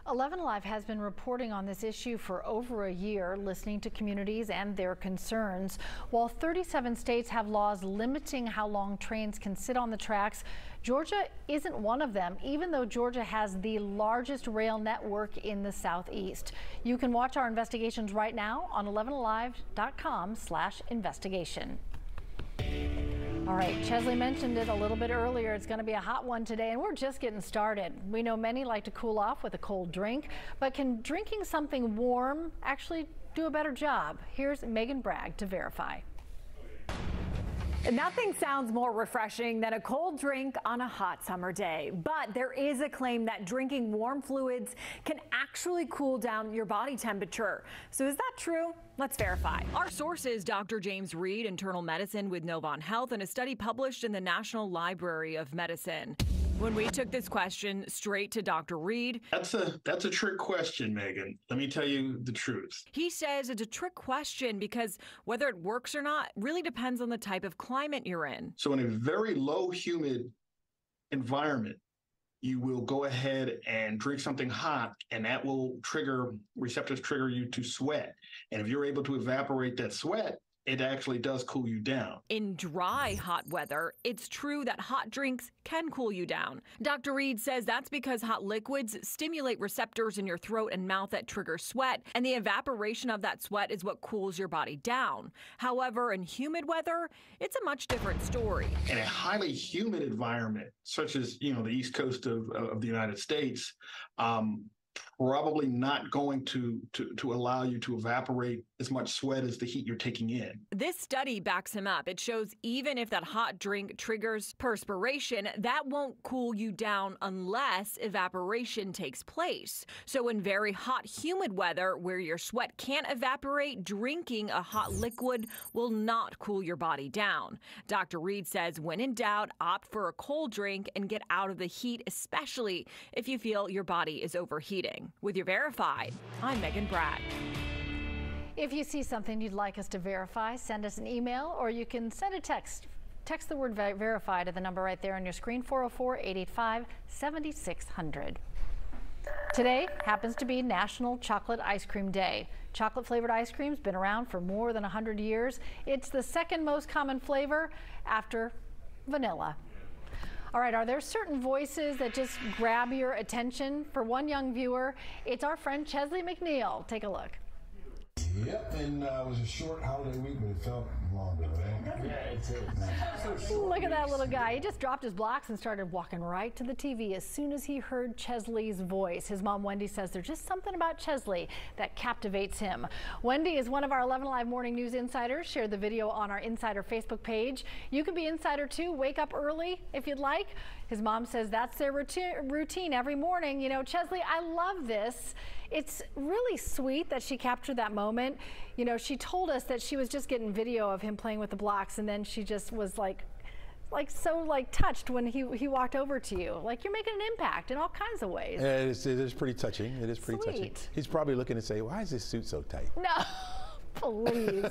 11 Alive has been reporting on this issue for over a year, listening to communities and their concerns. While 37 states have laws limiting how long trains can sit on the tracks, Georgia isn't one of them, even though Georgia has the largest rail network in the southeast. You can watch our investigations right now on 11alive.com slash investigation. All right, Chesley mentioned it a little bit earlier. It's going to be a hot one today, and we're just getting started. We know many like to cool off with a cold drink, but can drinking something warm actually do a better job? Here's Megan Bragg to verify. Nothing sounds more refreshing than a cold drink on a hot summer day. But there is a claim that drinking warm fluids can actually cool down your body temperature. So is that true? Let's verify. Our source is Dr. James Reed, internal medicine with Novant Health, and a study published in the National Library of Medicine. When we took this question straight to Dr. Reed, That's a that's a trick question, Megan. Let me tell you the truth. he says it's a trick question because whether it works or not really depends on the type of climate you're in. So in a very low humid environment, you will go ahead and drink something hot and that will trigger receptors trigger you to sweat. And if you're able to evaporate that sweat, it actually does cool you down. In dry, hot weather, it's true that hot drinks can cool you down. Dr. Reed says that's because hot liquids stimulate receptors in your throat and mouth that trigger sweat, and the evaporation of that sweat is what cools your body down. However, in humid weather, it's a much different story. in a highly humid environment, such as you know the east coast of, of the United States, um, probably not going to, to to allow you to evaporate as much sweat as the heat you're taking in. This study backs him up. It shows even if that hot drink triggers perspiration, that won't cool you down unless evaporation takes place. So in very hot humid weather where your sweat can't evaporate, drinking a hot liquid will not cool your body down. Dr. Reed says when in doubt, opt for a cold drink and get out of the heat, especially if you feel your body is overheating. With your verified, I'm Megan Bragg. If you see something you'd like us to verify, send us an email or you can send a text. Text the word verify to the number right there on your screen 404 885 7600. Today happens to be National Chocolate Ice Cream Day. Chocolate flavored ice cream's been around for more than 100 years. It's the second most common flavor after vanilla. All right, are there certain voices that just grab your attention? For one young viewer, it's our friend Chesley McNeil. Take a look. Yep, and uh, it was a short holiday week, but it felt longer, right? Yeah, it's Look at that little guy. He just dropped his blocks and started walking right to the TV as soon as he heard Chesley's voice. His mom, Wendy, says there's just something about Chesley that captivates him. Wendy is one of our 11 Alive Morning News insiders. Share the video on our Insider Facebook page. You can be insider too. Wake up early if you'd like. His mom says that's their routine every morning. You know, Chesley, I love this. It's really sweet that she captured that moment. You know, she told us that she was just getting video of him playing with the blocks and then she just was like, like so like touched when he he walked over to you. Like you're making an impact in all kinds of ways. Yeah, it is, it is pretty touching. It is pretty Sweet. touching. He's probably looking to say, why is this suit so tight? No. Please.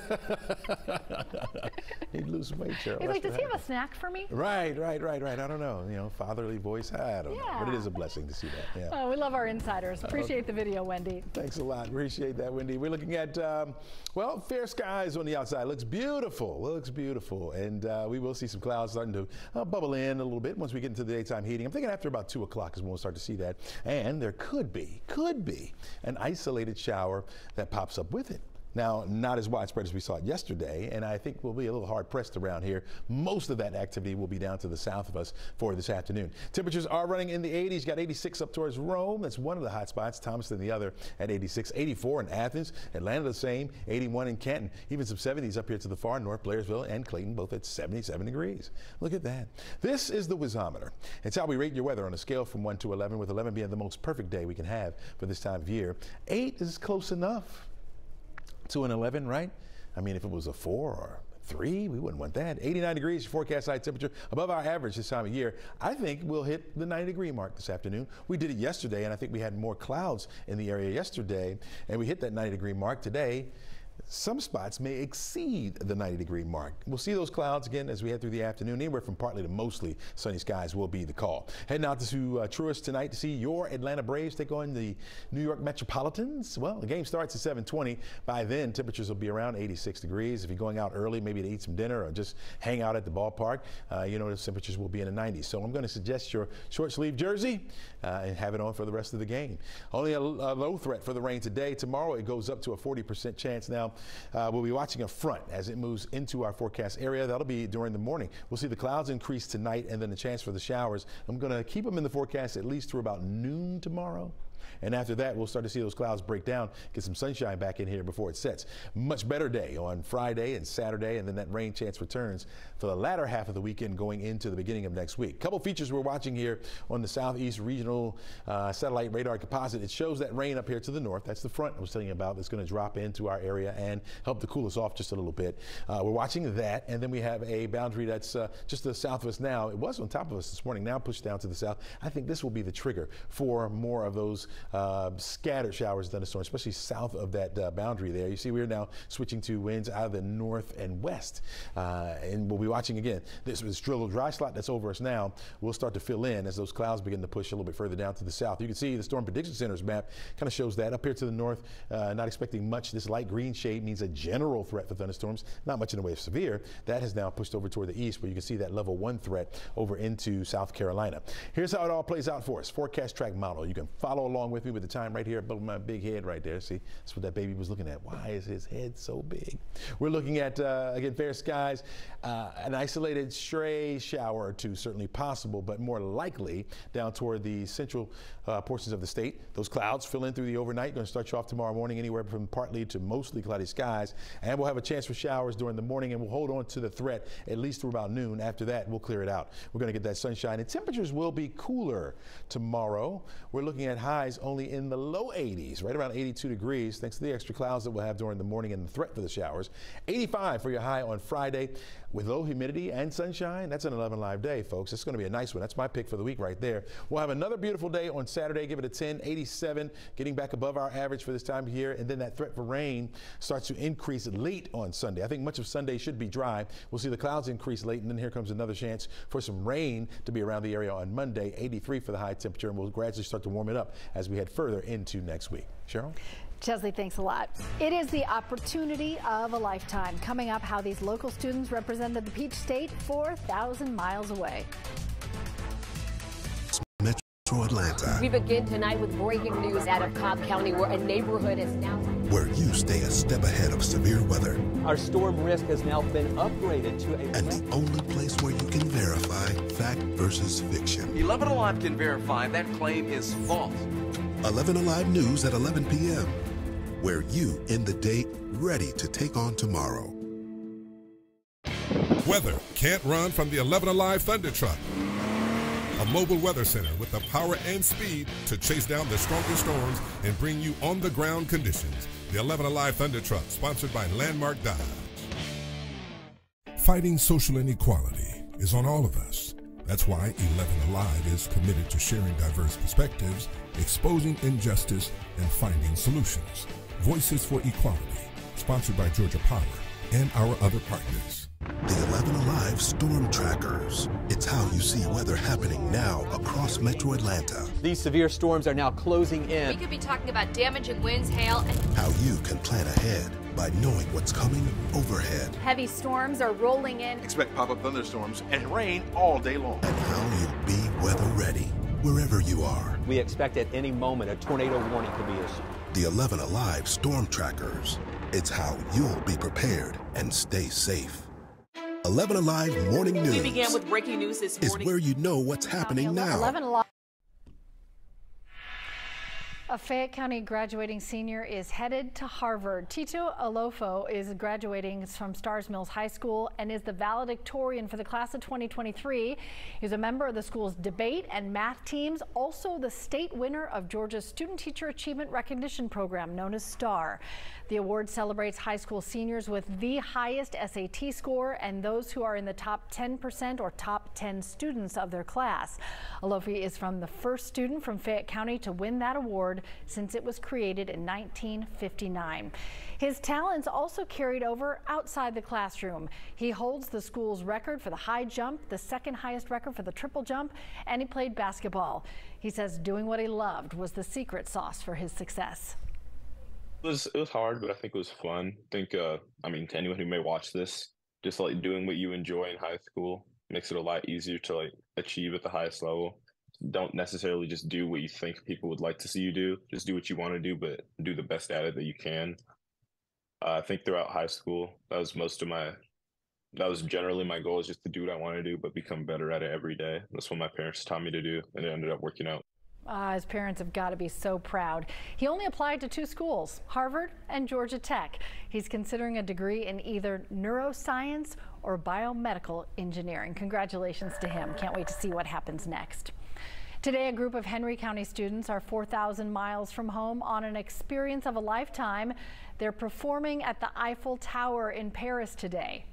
He'd lose weight, Cheryl. He's like, does he have a snack for me? Right, right, right, right. I don't know. You know, fatherly voice. I don't yeah. know. But it is a blessing to see that. Yeah. Oh, we love our insiders. Appreciate the video, Wendy. Thanks a lot. Appreciate that, Wendy. We're looking at, um, well, fair skies on the outside. Looks beautiful. Looks beautiful. And uh, we will see some clouds starting to uh, bubble in a little bit once we get into the daytime heating. I'm thinking after about 2 o'clock is when we'll start to see that. And there could be, could be an isolated shower that pops up with it. Now, not as widespread as we saw it yesterday, and I think we'll be a little hard pressed around here. Most of that activity will be down to the south of us for this afternoon. Temperatures are running in the 80s. Got 86 up towards Rome. That's one of the hot spots. Thomaston, the other at 86. 84 in Athens. Atlanta, the same. 81 in Canton. Even some 70s up here to the far north. Blairsville and Clayton, both at 77 degrees. Look at that. This is the Wizometer. It's how we rate your weather on a scale from 1 to 11, with 11 being the most perfect day we can have for this time of year. 8 is close enough to an 11, right? I mean, if it was a four or three, we wouldn't want that. 89 degrees, forecast high temperature above our average this time of year. I think we'll hit the 90 degree mark this afternoon. We did it yesterday, and I think we had more clouds in the area yesterday, and we hit that 90 degree mark today. Some spots may exceed the 90 degree mark. We'll see those clouds again as we head through the afternoon. Anywhere from partly to mostly sunny skies will be the call. Heading out to uh, Truist tonight to see your Atlanta Braves take on the New York Metropolitans. Well, the game starts at 7:20. By then, temperatures will be around 86 degrees. If you're going out early, maybe to eat some dinner or just hang out at the ballpark, uh, you know the temperatures will be in the 90s. So I'm going to suggest your short sleeve jersey uh, and have it on for the rest of the game. Only a, a low threat for the rain today. Tomorrow it goes up to a 40% chance now. Uh, we'll be watching a front as it moves into our forecast area. That'll be during the morning. We'll see the clouds increase tonight and then a chance for the showers. I'm going to keep them in the forecast at least through about noon tomorrow. And after that, we'll start to see those clouds break down, get some sunshine back in here before it sets. Much better day on Friday and Saturday, and then that rain chance returns for the latter half of the weekend going into the beginning of next week. Couple features we're watching here on the Southeast Regional uh, Satellite Radar Composite. It shows that rain up here to the north. That's the front I was telling you about that's going to drop into our area and help to cool us off just a little bit. Uh, we're watching that, and then we have a boundary that's uh, just to the south of us now. It was on top of us this morning, now pushed down to the south. I think this will be the trigger for more of those uh, scattered showers, thunderstorms, especially south of that uh, boundary there. You see, we're now switching to winds out of the north and west. Uh, and we'll be watching again. This, this dry slot that's over us now will start to fill in as those clouds begin to push a little bit further down to the south. You can see the Storm Prediction Center's map kind of shows that up here to the north, uh, not expecting much. This light green shade means a general threat for thunderstorms, not much in the way of severe. That has now pushed over toward the east, where you can see that level one threat over into South Carolina. Here's how it all plays out for us. Forecast track model. You can follow along with me with the time right here above my big head right there. See, that's what that baby was looking at. Why is his head so big? We're looking at, uh, again, fair skies, uh, an isolated stray shower or two, certainly possible, but more likely down toward the central uh, portions of the state. Those clouds fill in through the overnight. Going to start you off tomorrow morning anywhere from partly to mostly cloudy skies. And we'll have a chance for showers during the morning and we'll hold on to the threat at least through about noon. After that, we'll clear it out. We're going to get that sunshine and temperatures will be cooler tomorrow. We're looking at highs only in the low 80s, right around 82 degrees, thanks to the extra clouds that we'll have during the morning and the threat for the showers. 85 for your high on Friday with low humidity and sunshine. That's an 11 live day, folks. It's going to be a nice one. That's my pick for the week right there. We'll have another beautiful day on Saturday. Give it a 10, 87, getting back above our average for this time of year. And then that threat for rain starts to increase late on Sunday. I think much of Sunday should be dry. We'll see the clouds increase late, and then here comes another chance for some rain to be around the area on Monday. 83 for the high temperature, and we'll gradually start to warm it up as we head further into next week. Cheryl? Chesley, thanks a lot. It is the opportunity of a lifetime. Coming up, how these local students represented the Peach State 4,000 miles away. Metro Atlanta, We begin tonight with breaking news out of Cobb County where a neighborhood is now. where you stay a step ahead of severe weather Our storm risk has now been upgraded to a and the only place where you can verify fact versus fiction. 11 Alive can verify that claim is false. 11 Alive News at 11 p.m., where you end the day ready to take on tomorrow. Weather can't run from the 11 Alive Thunder Truck. A mobile weather center with the power and speed to chase down the strongest storms and bring you on the ground conditions. The 11 Alive Thunder Truck, sponsored by Landmark Dodge. Fighting social inequality is on all of us. That's why 11 Alive is committed to sharing diverse perspectives, exposing injustice, and finding solutions. Voices for Equality, sponsored by Georgia Power and our other partners. The 11 Alive Storm Trackers. It's how you see weather happening now across Metro Atlanta. These severe storms are now closing in. We could be talking about damaging winds, hail, and How you can plan ahead by knowing what's coming overhead. heavy storms are rolling in. Expect pop-up thunderstorms and rain all day long. And how you'll be weather ready wherever you are. We expect at any moment a tornado warning could be issued. The 11 Alive Storm Trackers. It's how you'll be prepared and stay safe. 11 Alive Morning News We began with breaking news this morning. is where you know what's happening now. 11 Alive. A Fayette County graduating senior is headed to Harvard. Tito Alofo is graduating from Starr's Mills High School and is the valedictorian for the class of 2023. He's a member of the school's debate and math teams, also the state winner of Georgia's Student Teacher Achievement Recognition Program, known as STAR. The award celebrates high school seniors with the highest SAT score and those who are in the top 10% or top 10 students of their class. Alofi is from the first student from Fayette County to win that award since it was created in 1959. His talents also carried over outside the classroom. He holds the school's record for the high jump, the second highest record for the triple jump, and he played basketball. He says doing what he loved was the secret sauce for his success. Was it was hard, but I think it was fun. I think uh I mean to anyone who may watch this, just like doing what you enjoy in high school makes it a lot easier to like achieve at the highest level. Don't necessarily just do what you think people would like to see you do. Just do what you want to do, but do the best at it that you can. Uh, I think throughout high school, that was most of my that was generally my goal is just to do what I want to do, but become better at it every day. That's what my parents taught me to do, and it ended up working out. Ah, his parents have got to be so proud. He only applied to two schools, Harvard and Georgia Tech. He's considering a degree in either neuroscience or biomedical engineering. Congratulations to him. Can't wait to see what happens next. Today, a group of Henry County students are 4,000 miles from home on an experience of a lifetime. They're performing at the Eiffel Tower in Paris today.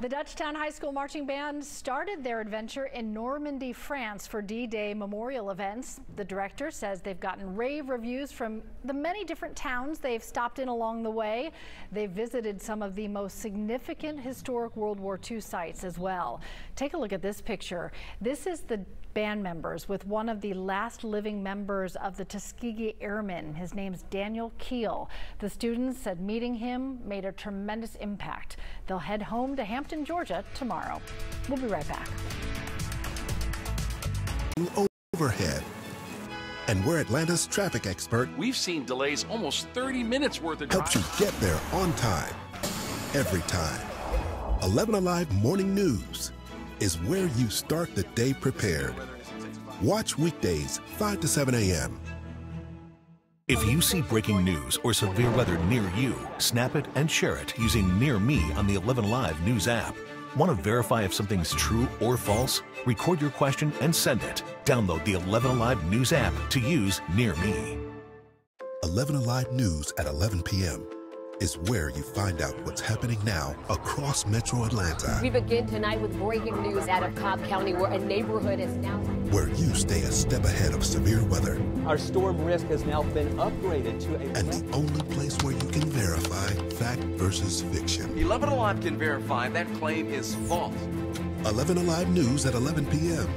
The Dutchtown High School Marching Band started their adventure in Normandy, France for D-Day memorial events. The director says they've gotten rave reviews from the many different towns they've stopped in along the way. They've visited some of the most significant historic World War II sites as well. Take a look at this picture. This is the band members with one of the last living members of the Tuskegee Airmen. His name's Daniel Keel. The students said meeting him made a tremendous impact. They'll head home to Hampton, Georgia tomorrow. We'll be right back. Overhead. And we're Atlanta's traffic expert We've seen delays almost 30 minutes worth of helps you get there on time, every time. 11 Alive Morning News is where you start the day prepared. Watch weekdays 5 to 7 a.m. If you see breaking news or severe weather near you, snap it and share it using Near Me on the 11 Alive News app. Want to verify if something's true or false? Record your question and send it. Download the 11 Alive News app to use Near Me. 11 Alive News at 11 p.m. is where you find out what's happening now across Metro Atlanta, We begin tonight with breaking news out of Cobb County where a neighborhood is now. where you stay a step ahead of severe weather, Our storm risk has now been upgraded to a and the only place where you can verify fact versus fiction. 11 Alive can verify that claim is false. 11 Alive News at 11 p.m.,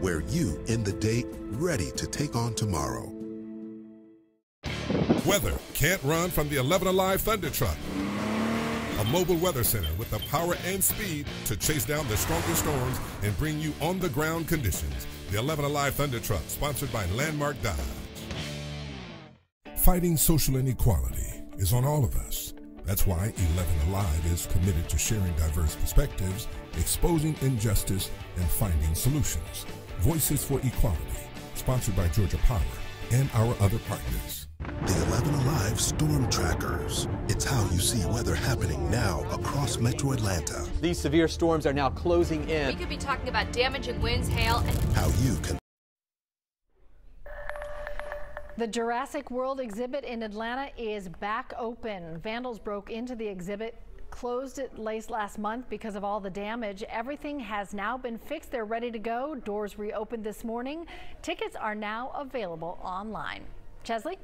where you end the day ready to take on tomorrow. Weather can't run from the 11 Alive Thunder Truck. A mobile weather center with the power and speed to chase down the strongest storms and bring you on the ground conditions. The 11 Alive Thunder Truck, sponsored by Landmark Dodge. Fighting social inequality is on all of us. That's why 11 Alive is committed to sharing diverse perspectives, exposing injustice, and finding solutions. Voices for Equality, sponsored by Georgia Power and our other partners. The 11 Alive Storm Trackers. It's how you see weather happening now across Metro Atlanta. These severe storms are now closing in. We could be talking about damaging winds, hail, and How you can The Jurassic World exhibit in Atlanta is back open. Vandals broke into the exhibit, closed it late last month because of all the damage. Everything has now been fixed. They're ready to go. Doors reopened this morning. Tickets are now available online. Chesley?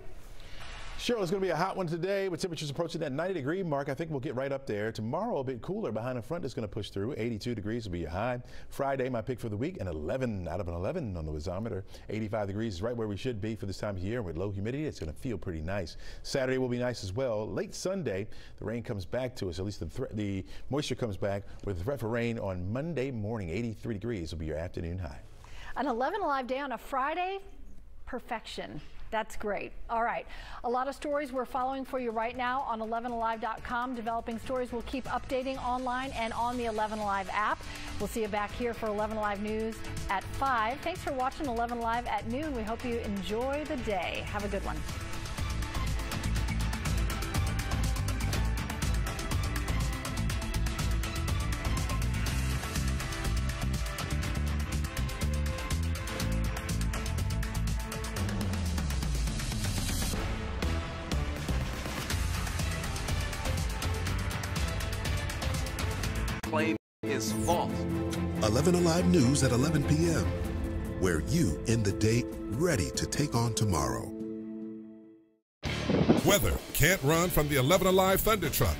Sure, it's going to be a hot one today with temperatures approaching that 90 degree mark. I think we'll get right up there. Tomorrow, a bit cooler behind the front is going to push through. 82 degrees will be your high. Friday, my pick for the week, an 11 out of an 11 on the wazometer. 85 degrees is right where we should be for this time of year. With low humidity, it's going to feel pretty nice. Saturday will be nice as well. Late Sunday, the rain comes back to us. At least the, the moisture comes back with the threat for rain on Monday morning. 83 degrees will be your afternoon high. An 11 Alive day on a Friday? Perfection. That's great. All right. A lot of stories we're following for you right now on 11alive.com. Developing stories we'll keep updating online and on the 11 Alive app. We'll see you back here for 11 Alive News at 5. Thanks for watching 11 Alive at noon. We hope you enjoy the day. Have a good one. Is false. 11 Alive News at 11 p.m., where you end the day ready to take on tomorrow. Weather can't run from the 11 Alive Thunder Truck.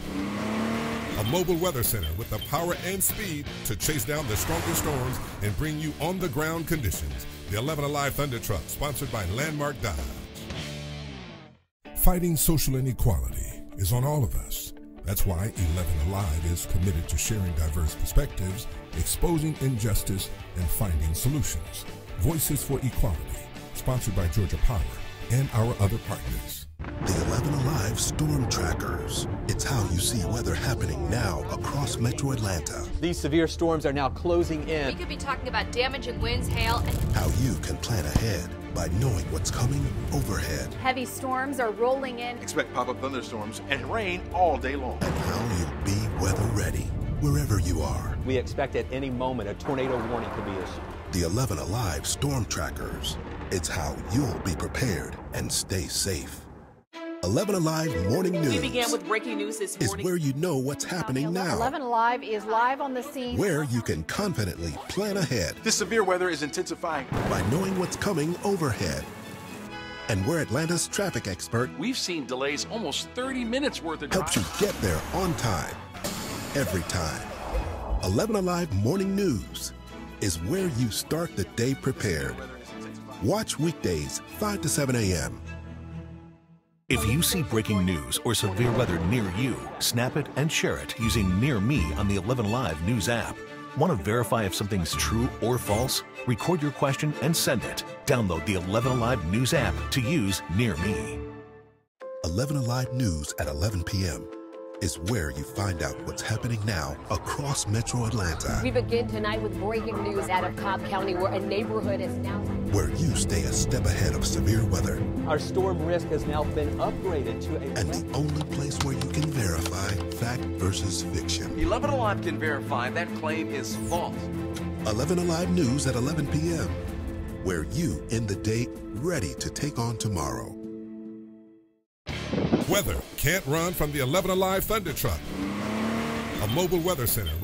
A mobile weather center with the power and speed to chase down the strongest storms and bring you on the ground conditions. The 11 Alive Thunder Truck, sponsored by Landmark Dodge. Fighting social inequality is on all of us. That's why 11 Alive is committed to sharing diverse perspectives, exposing injustice, and finding solutions. Voices for Equality, sponsored by Georgia Power and our other partners. The 11 Alive Storm Trackers. It's how you see weather happening now across Metro Atlanta. These severe storms are now closing in. we could be talking about damaging winds, hail, and How you can plan ahead by knowing what's coming overhead. heavy storms are rolling in. Expect pop-up thunderstorms and rain all day long. And how you'll be weather ready wherever you are. We expect at any moment a tornado warning could be issued. The 11 Alive Storm Trackers. It's how you'll be prepared and stay safe. 11 Alive Morning News We began with breaking news this morning. is where you know what's happening now, 11 Alive is live on the scene. where you can confidently plan ahead This severe weather is intensifying. by knowing what's coming overhead. And we're Atlanta's traffic expert We've seen delays almost 30 minutes worth of time. helps you get there on time, every time. 11 Alive Morning News is where you start the day prepared. Watch weekdays 5 to 7 a.m. If you see breaking news or severe weather near you, snap it and share it using Near Me on the 11 Alive News app. Want to verify if something's true or false? Record your question and send it. Download the 11 Alive News app to use Near Me. 11 Alive News at 11 p.m. is where you find out what's happening now across Metro Atlanta, We begin tonight with breaking news out of Cobb County where a neighborhood is now. where you stay a step ahead of severe weather, Our storm risk has now been upgraded to a and the only place where you can verify fact versus fiction. 11 Alive can verify that claim is false. 11 Alive News at 11 p.m., where you end the day ready to take on tomorrow. Weather can't run from the 11 Alive Thunder Truck, a mobile weather center with